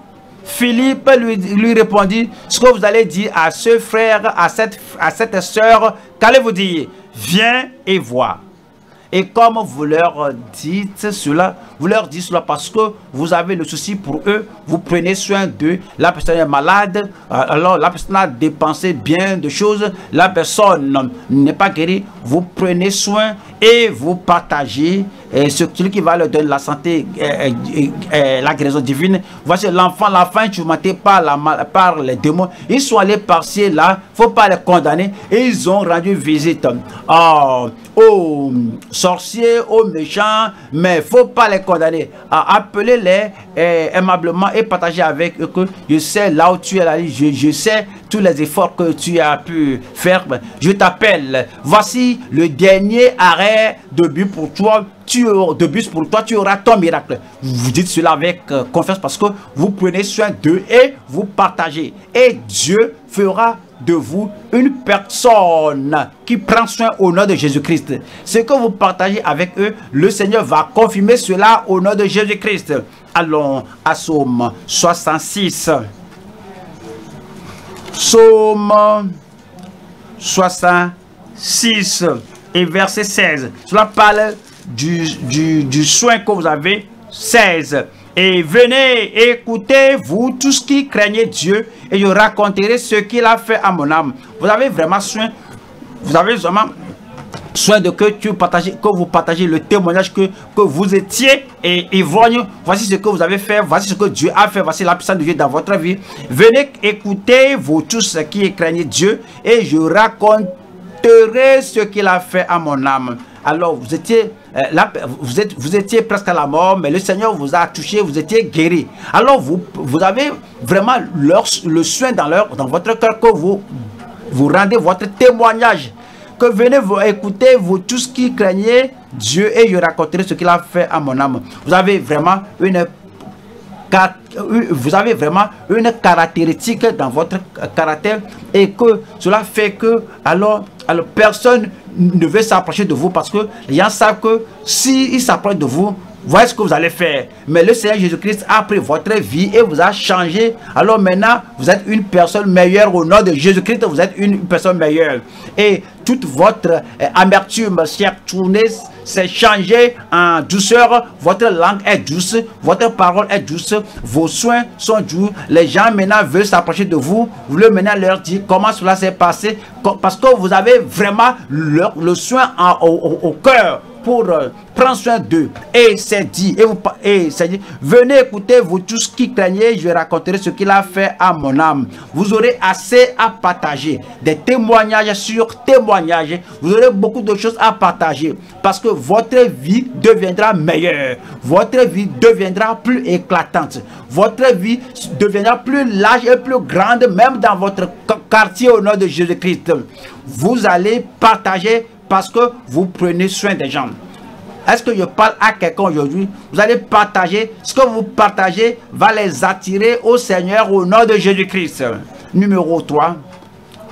Philippe lui, lui répondit, ce que vous allez dire à ce frère, à cette, à cette soeur, qu'allez-vous dire? Viens et vois. Et comme vous leur dites cela, vous leur dites cela parce que vous avez le souci pour eux, vous prenez soin d'eux. La personne est malade, alors la personne a dépensé bien de choses, la personne n'est pas guérie, vous prenez soin et vous partagez et celui qui va leur donner la santé, et, la guérison divine. Voici l'enfant, l'enfant instrumenté par, la, par les démons. Ils sont allés par-ci là, faut pas les condamner. Ils ont rendu visite aux sorciers, aux méchants, mais faut pas les condamner. Appelez-les aimablement et partagez avec eux que je sais là où tu es allé, je, je sais tous les efforts que tu as pu faire. Je t'appelle. Voici le dernier arrêt de but pour toi. Tu, de bus pour toi, tu auras ton miracle. Vous dites cela avec euh, confiance parce que vous prenez soin d'eux et vous partagez. Et Dieu fera de vous une personne qui prend soin au nom de Jésus-Christ. Ce que vous partagez avec eux, le Seigneur va confirmer cela au nom de Jésus-Christ. Allons à Somme 66. Psaume 66 et verset 16. Cela parle du, du, soin que vous avez. 16. Et venez, écoutez, vous tous qui craignez Dieu, et je raconterai ce qu'il a fait à mon âme. Vous avez vraiment soin, vous avez vraiment soin de que, tu partages, que vous partagez le témoignage que, que vous étiez et ivrogne. Voici ce que vous avez fait, voici ce que Dieu a fait, voici la puissance de Dieu dans votre vie. Venez écouter, vous tous qui craignez Dieu, et je ce qu'il a fait à mon âme. Alors, vous étiez, euh, là, vous, êtes, vous étiez presque à la mort, mais le Seigneur vous a touché, vous étiez guéri. Alors, vous, vous avez vraiment le soin dans, dans votre cœur que vous, vous rendez votre témoignage que venez vous écouter, vous tous qui craignez Dieu, et je raconterai ce qu'il a fait à mon âme. Vous avez vraiment une vous avez vraiment une caractéristique dans votre caractère et que cela fait que alors, alors personne ne veut s'approcher de vous parce que les gens savent que s'ils s'approchent de vous, Voyez ce que vous allez faire. Mais le Seigneur Jésus-Christ a pris votre vie et vous a changé. Alors maintenant, vous êtes une personne meilleure au nom de Jésus-Christ. Vous êtes une personne meilleure. Et toute votre euh, amertume s'est tournée, s'est changée en douceur. Votre langue est douce. Votre parole est douce. Vos soins sont doux. Les gens maintenant veulent s'approcher de vous. Vous voulez maintenant leur dire comment cela s'est passé. Parce que vous avez vraiment le, soin au cœur pour euh, prendre soin d'eux. Et c'est dit, et, vous, et c'est dit, venez écouter vous tous qui craignez, je raconterai ce qu'il a fait à mon âme. Vous aurez assez à partager, des témoignages sur témoignages. Vous aurez beaucoup de choses à partager parce que votre vie deviendra meilleure. Votre vie deviendra plus éclatante. Votre vie deviendra plus large et plus grande, même dans votre quartier au nom de Jésus-Christ. Vous allez partager parce que vous prenez soin des gens. Est-ce que je parle à quelqu'un aujourd'hui? Vous allez partager. Ce que vous partagez va les attirer au Seigneur au nom de Jésus-Christ. Numéro 3,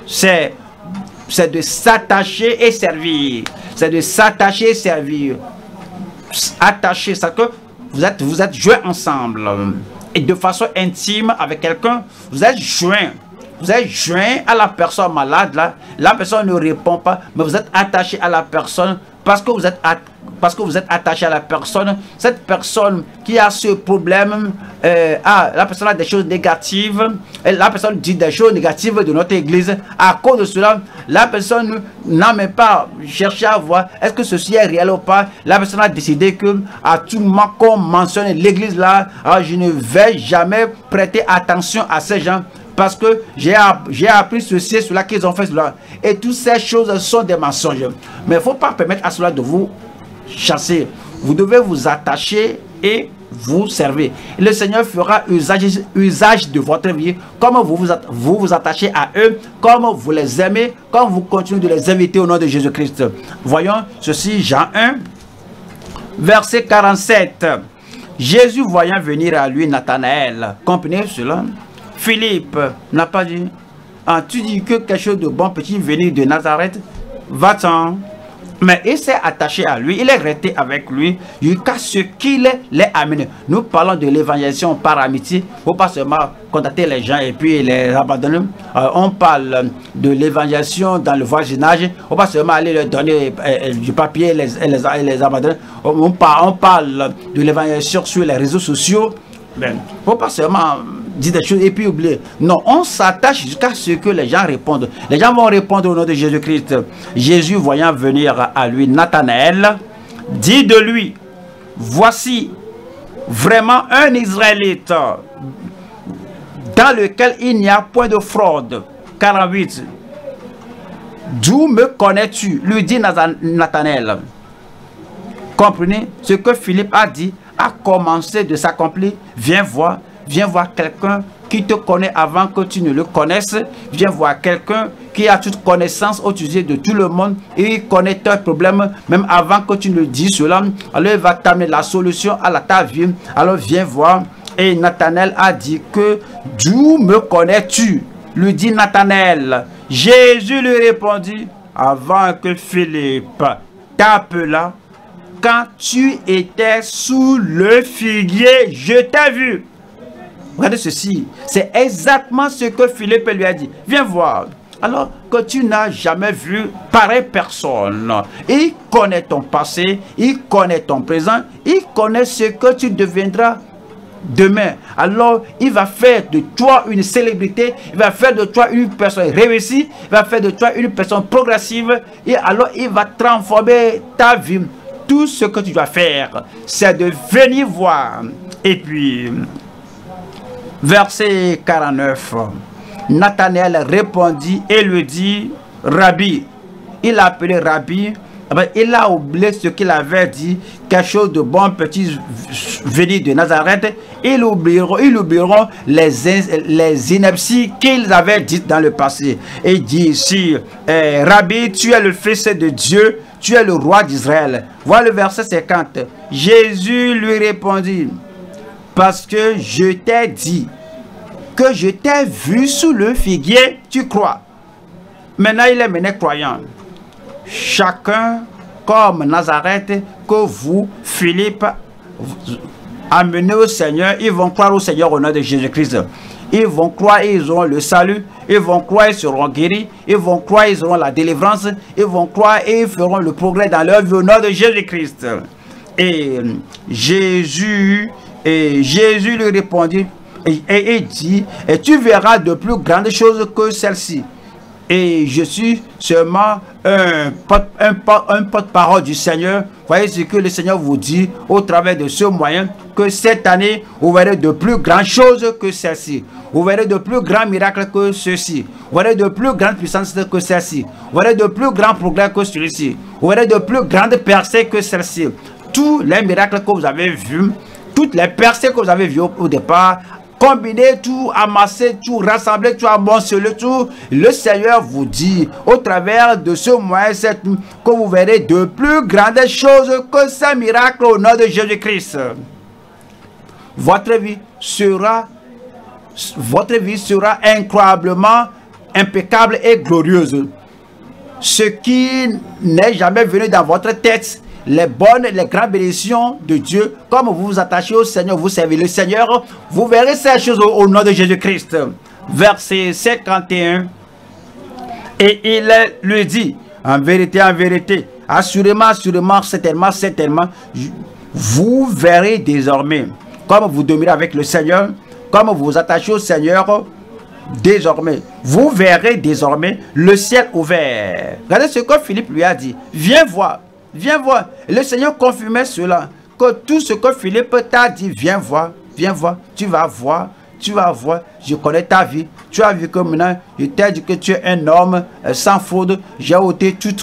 c'est de s'attacher et servir. C'est de s'attacher et servir. Attacher, c'est que vous êtes, vous êtes joints ensemble. Et de façon intime avec quelqu'un, vous êtes joints vous êtes joint à la personne malade, là, la personne ne répond pas, mais vous êtes attaché à la personne parce que vous êtes parce que vous êtes attaché à la personne, cette personne qui a ce problème, euh, la personne a des choses négatives, la personne dit des choses négatives de notre église. À cause de cela, la personne n'a même pas cherché à voir est-ce que ceci est réel ou pas. La personne a décidé que à tout moment qu'on mentionne l'église là, ah, je ne vais jamais prêter attention à ces gens parce que j'ai appris ceci, cela qu'ils ont fait cela. Et toutes ces choses sont des mensonges. Mais il ne faut pas permettre à cela de vous chasser. Vous devez vous attacher et vous servir. le Seigneur fera usage, usage de votre vie, comme vous vous, vous vous attachez à eux, comme vous les aimez, comme vous continuez de les inviter au nom de Jésus-Christ. Voyons ceci, Jean 1, verset 47. Jésus voyant venir à lui Nathanaël, comprenez cela? Philippe n'a pas dit, ah, tu dis que quelque chose de bon peut venir de Nazareth Va-t'en. Mais il s'est attaché à lui, il est resté avec lui jusqu'à ce qu'il l'ait amené. Nous parlons de l'évangélisation par amitié. Il ne faut pas seulement contacter les gens et puis les abandonner. Euh, on parle de l'évangélisation dans le voisinage. Il ne faut pas seulement aller leur donner euh, euh, du papier et les, les, abandonner. On, parle, on parle de l'évangélisation sur les réseaux sociaux. Il ne faut pas seulement dit des choses et puis oublier. Non, on s'attache jusqu'à ce que les gens répondent. Les gens vont répondre au nom de Jésus-Christ. Jésus, voyant venir à lui Nathanaël, dit de lui, voici vraiment un Israélite dans lequel il n'y a point de fraude. 48. D'où me connais-tu? lui dit Nathanaël. Comprenez ce que Philippe a dit a commencé de s'accomplir. Viens voir Viens voir quelqu'un qui te connaît avant que tu ne le connaisses. Viens voir quelqu'un qui a toute connaissance au sujet de tout le monde et il connaît tes problèmes même avant que tu ne dises cela. Alors il va t'amener la solution à la ta vie. Alors viens voir. Et Nathanaël a dit que d'où me connais-tu? Lui dit Nathanaël. Jésus lui répondit avant que Philippe t'appela quand tu étais sous le figuier, je t'ai vu. Regardez ceci. C'est exactement ce que Philippe lui a dit. Viens voir. Alors que tu n'as jamais vu pareille personne. Il connaît ton passé, il connaît ton présent, il connaît ce que tu deviendras demain. Alors, il va faire de toi une célébrité, il va faire de toi une personne réussie, il va faire de toi une personne progressive, et alors il va transformer ta vie. Tout ce que tu dois faire, c'est de venir voir. Et puis, Verset 49. Nathanaël répondit et lui dit, Rabbi, il a appelé Rabbi, eh ben, il a oublié ce qu'il avait dit, quelque chose de bon petit venu de Nazareth, ils oublieront, ils les, les inepties qu'ils avaient dites dans le passé. Et dit ici, eh, Rabbi, tu es le fils de Dieu, tu es le roi d'Israël. Voilà le verset 50. Jésus lui répondit, parce que je t'ai dit que je t'ai vu sous le figuier, tu crois. Maintenant, il est mené croyant. Chacun, comme Nazareth, que vous, Philippe, amenez au Seigneur, ils vont croire au Seigneur au nom de Jésus-Christ. Ils vont croire, ils auront le salut. Ils vont croire, ils seront guéris. Ils vont croire, ils auront la délivrance. Ils vont croire et ils feront le progrès dans leur vie au nom de Jésus-Christ. Et Jésus et Jésus lui répondit et, dit, et tu verras de plus grandes choses que celle-ci. Et je suis seulement un porte-parole du Seigneur. Voyez ce que le Seigneur vous dit au travers de ce moyen, que cette année, vous verrez de plus grandes choses que celle-ci. Vous verrez de plus grands miracles que ceux-ci. Vous verrez de plus grandes puissances que celle-ci. Vous verrez de plus grands progrès que celui-ci. Vous verrez de plus grandes percées que celle-ci. Tous les miracles que vous avez vus, toutes les percées que vous avez vues au, départ, combiner tout, amasser tout, rassembler tout, amonceler tout. Le Seigneur vous dit au travers de ce moyen que vous verrez de plus grandes choses que ces miracles au nom de Jésus-Christ. Votre vie sera votre vie sera incroyablement impeccable et glorieuse. Ce qui n'est jamais venu dans votre tête les bonnes, les grandes bénédictions de Dieu, comme vous vous attachez au Seigneur, vous servez le Seigneur, vous verrez ces choses au, nom de Jésus-Christ. Verset 51. Et il lui dit, en vérité, en vérité, assurément, assurément, certainement, certainement, vous verrez désormais, comme vous demeurez avec le Seigneur, comme vous vous attachez au Seigneur, désormais, vous verrez désormais le ciel ouvert. Regardez ce que Philippe lui a dit. Viens voir. Viens voir. Le Seigneur confirmait cela. Que tout ce que Philippe t'a dit, viens voir, viens voir. Tu vas voir, tu vas voir. Je connais ta vie. Tu as vu que maintenant, je t'ai dit que tu es un homme euh, sans fraude. J'ai ôté tout,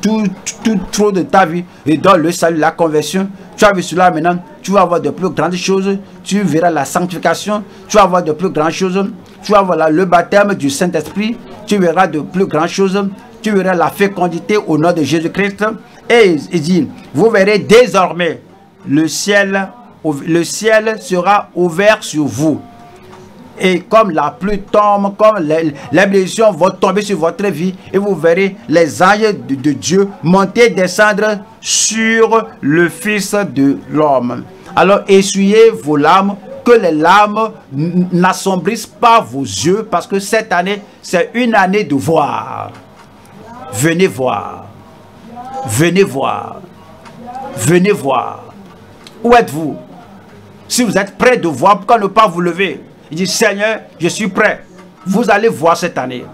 tout, tout, trop de ta vie et dans le salut, la conversion. Tu as vu cela maintenant. Tu vas voir de plus grandes choses. Tu verras la sanctification. Tu vas voir de plus grandes choses. Tu vas voir le baptême du Saint-Esprit. Tu verras de plus grandes choses. Tu verras la fécondité au nom de Jésus-Christ. Et il dit, vous verrez désormais le ciel, sera ouvert sur vous. et comme la pluie tombe, comme les, les bénédictions vont tomber sur votre vie, et vous verrez les anges de, de Dieu monter descendre sur le Fils de l'homme. Alors essuyez vos larmes, que les larmes n'assombrissent pas vos yeux, parce que cette année, c'est une année de voir. Venez voir. Venez voir. Venez voir. Où êtes-vous? Si vous êtes prêt de voir, pourquoi ne pas vous lever? Il dit, Seigneur, je suis prêt. Vous allez voir cette année.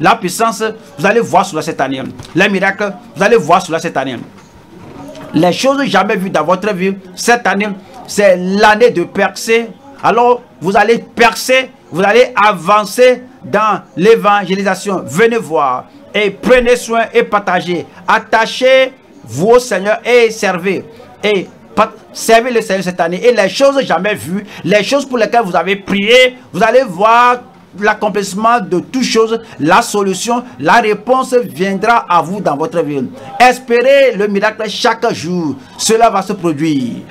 La puissance, vous allez voir cela cette année. Les miracles, vous allez voir cela cette année. Les choses jamais vues dans votre vie, cette année, c'est l'année de percer. Alors, vous allez percer, vous allez avancer dans l'évangélisation. Venez voir et prenez soin et partagez. Attachez-vous au Seigneur et servez. Et servez le Seigneur cette année. Et les choses jamais vues, les choses pour lesquelles vous avez prié, vous allez voir l'accomplissement de toutes choses, la solution, la réponse viendra à vous dans votre vie. Espérez le miracle chaque jour. Cela va se produire.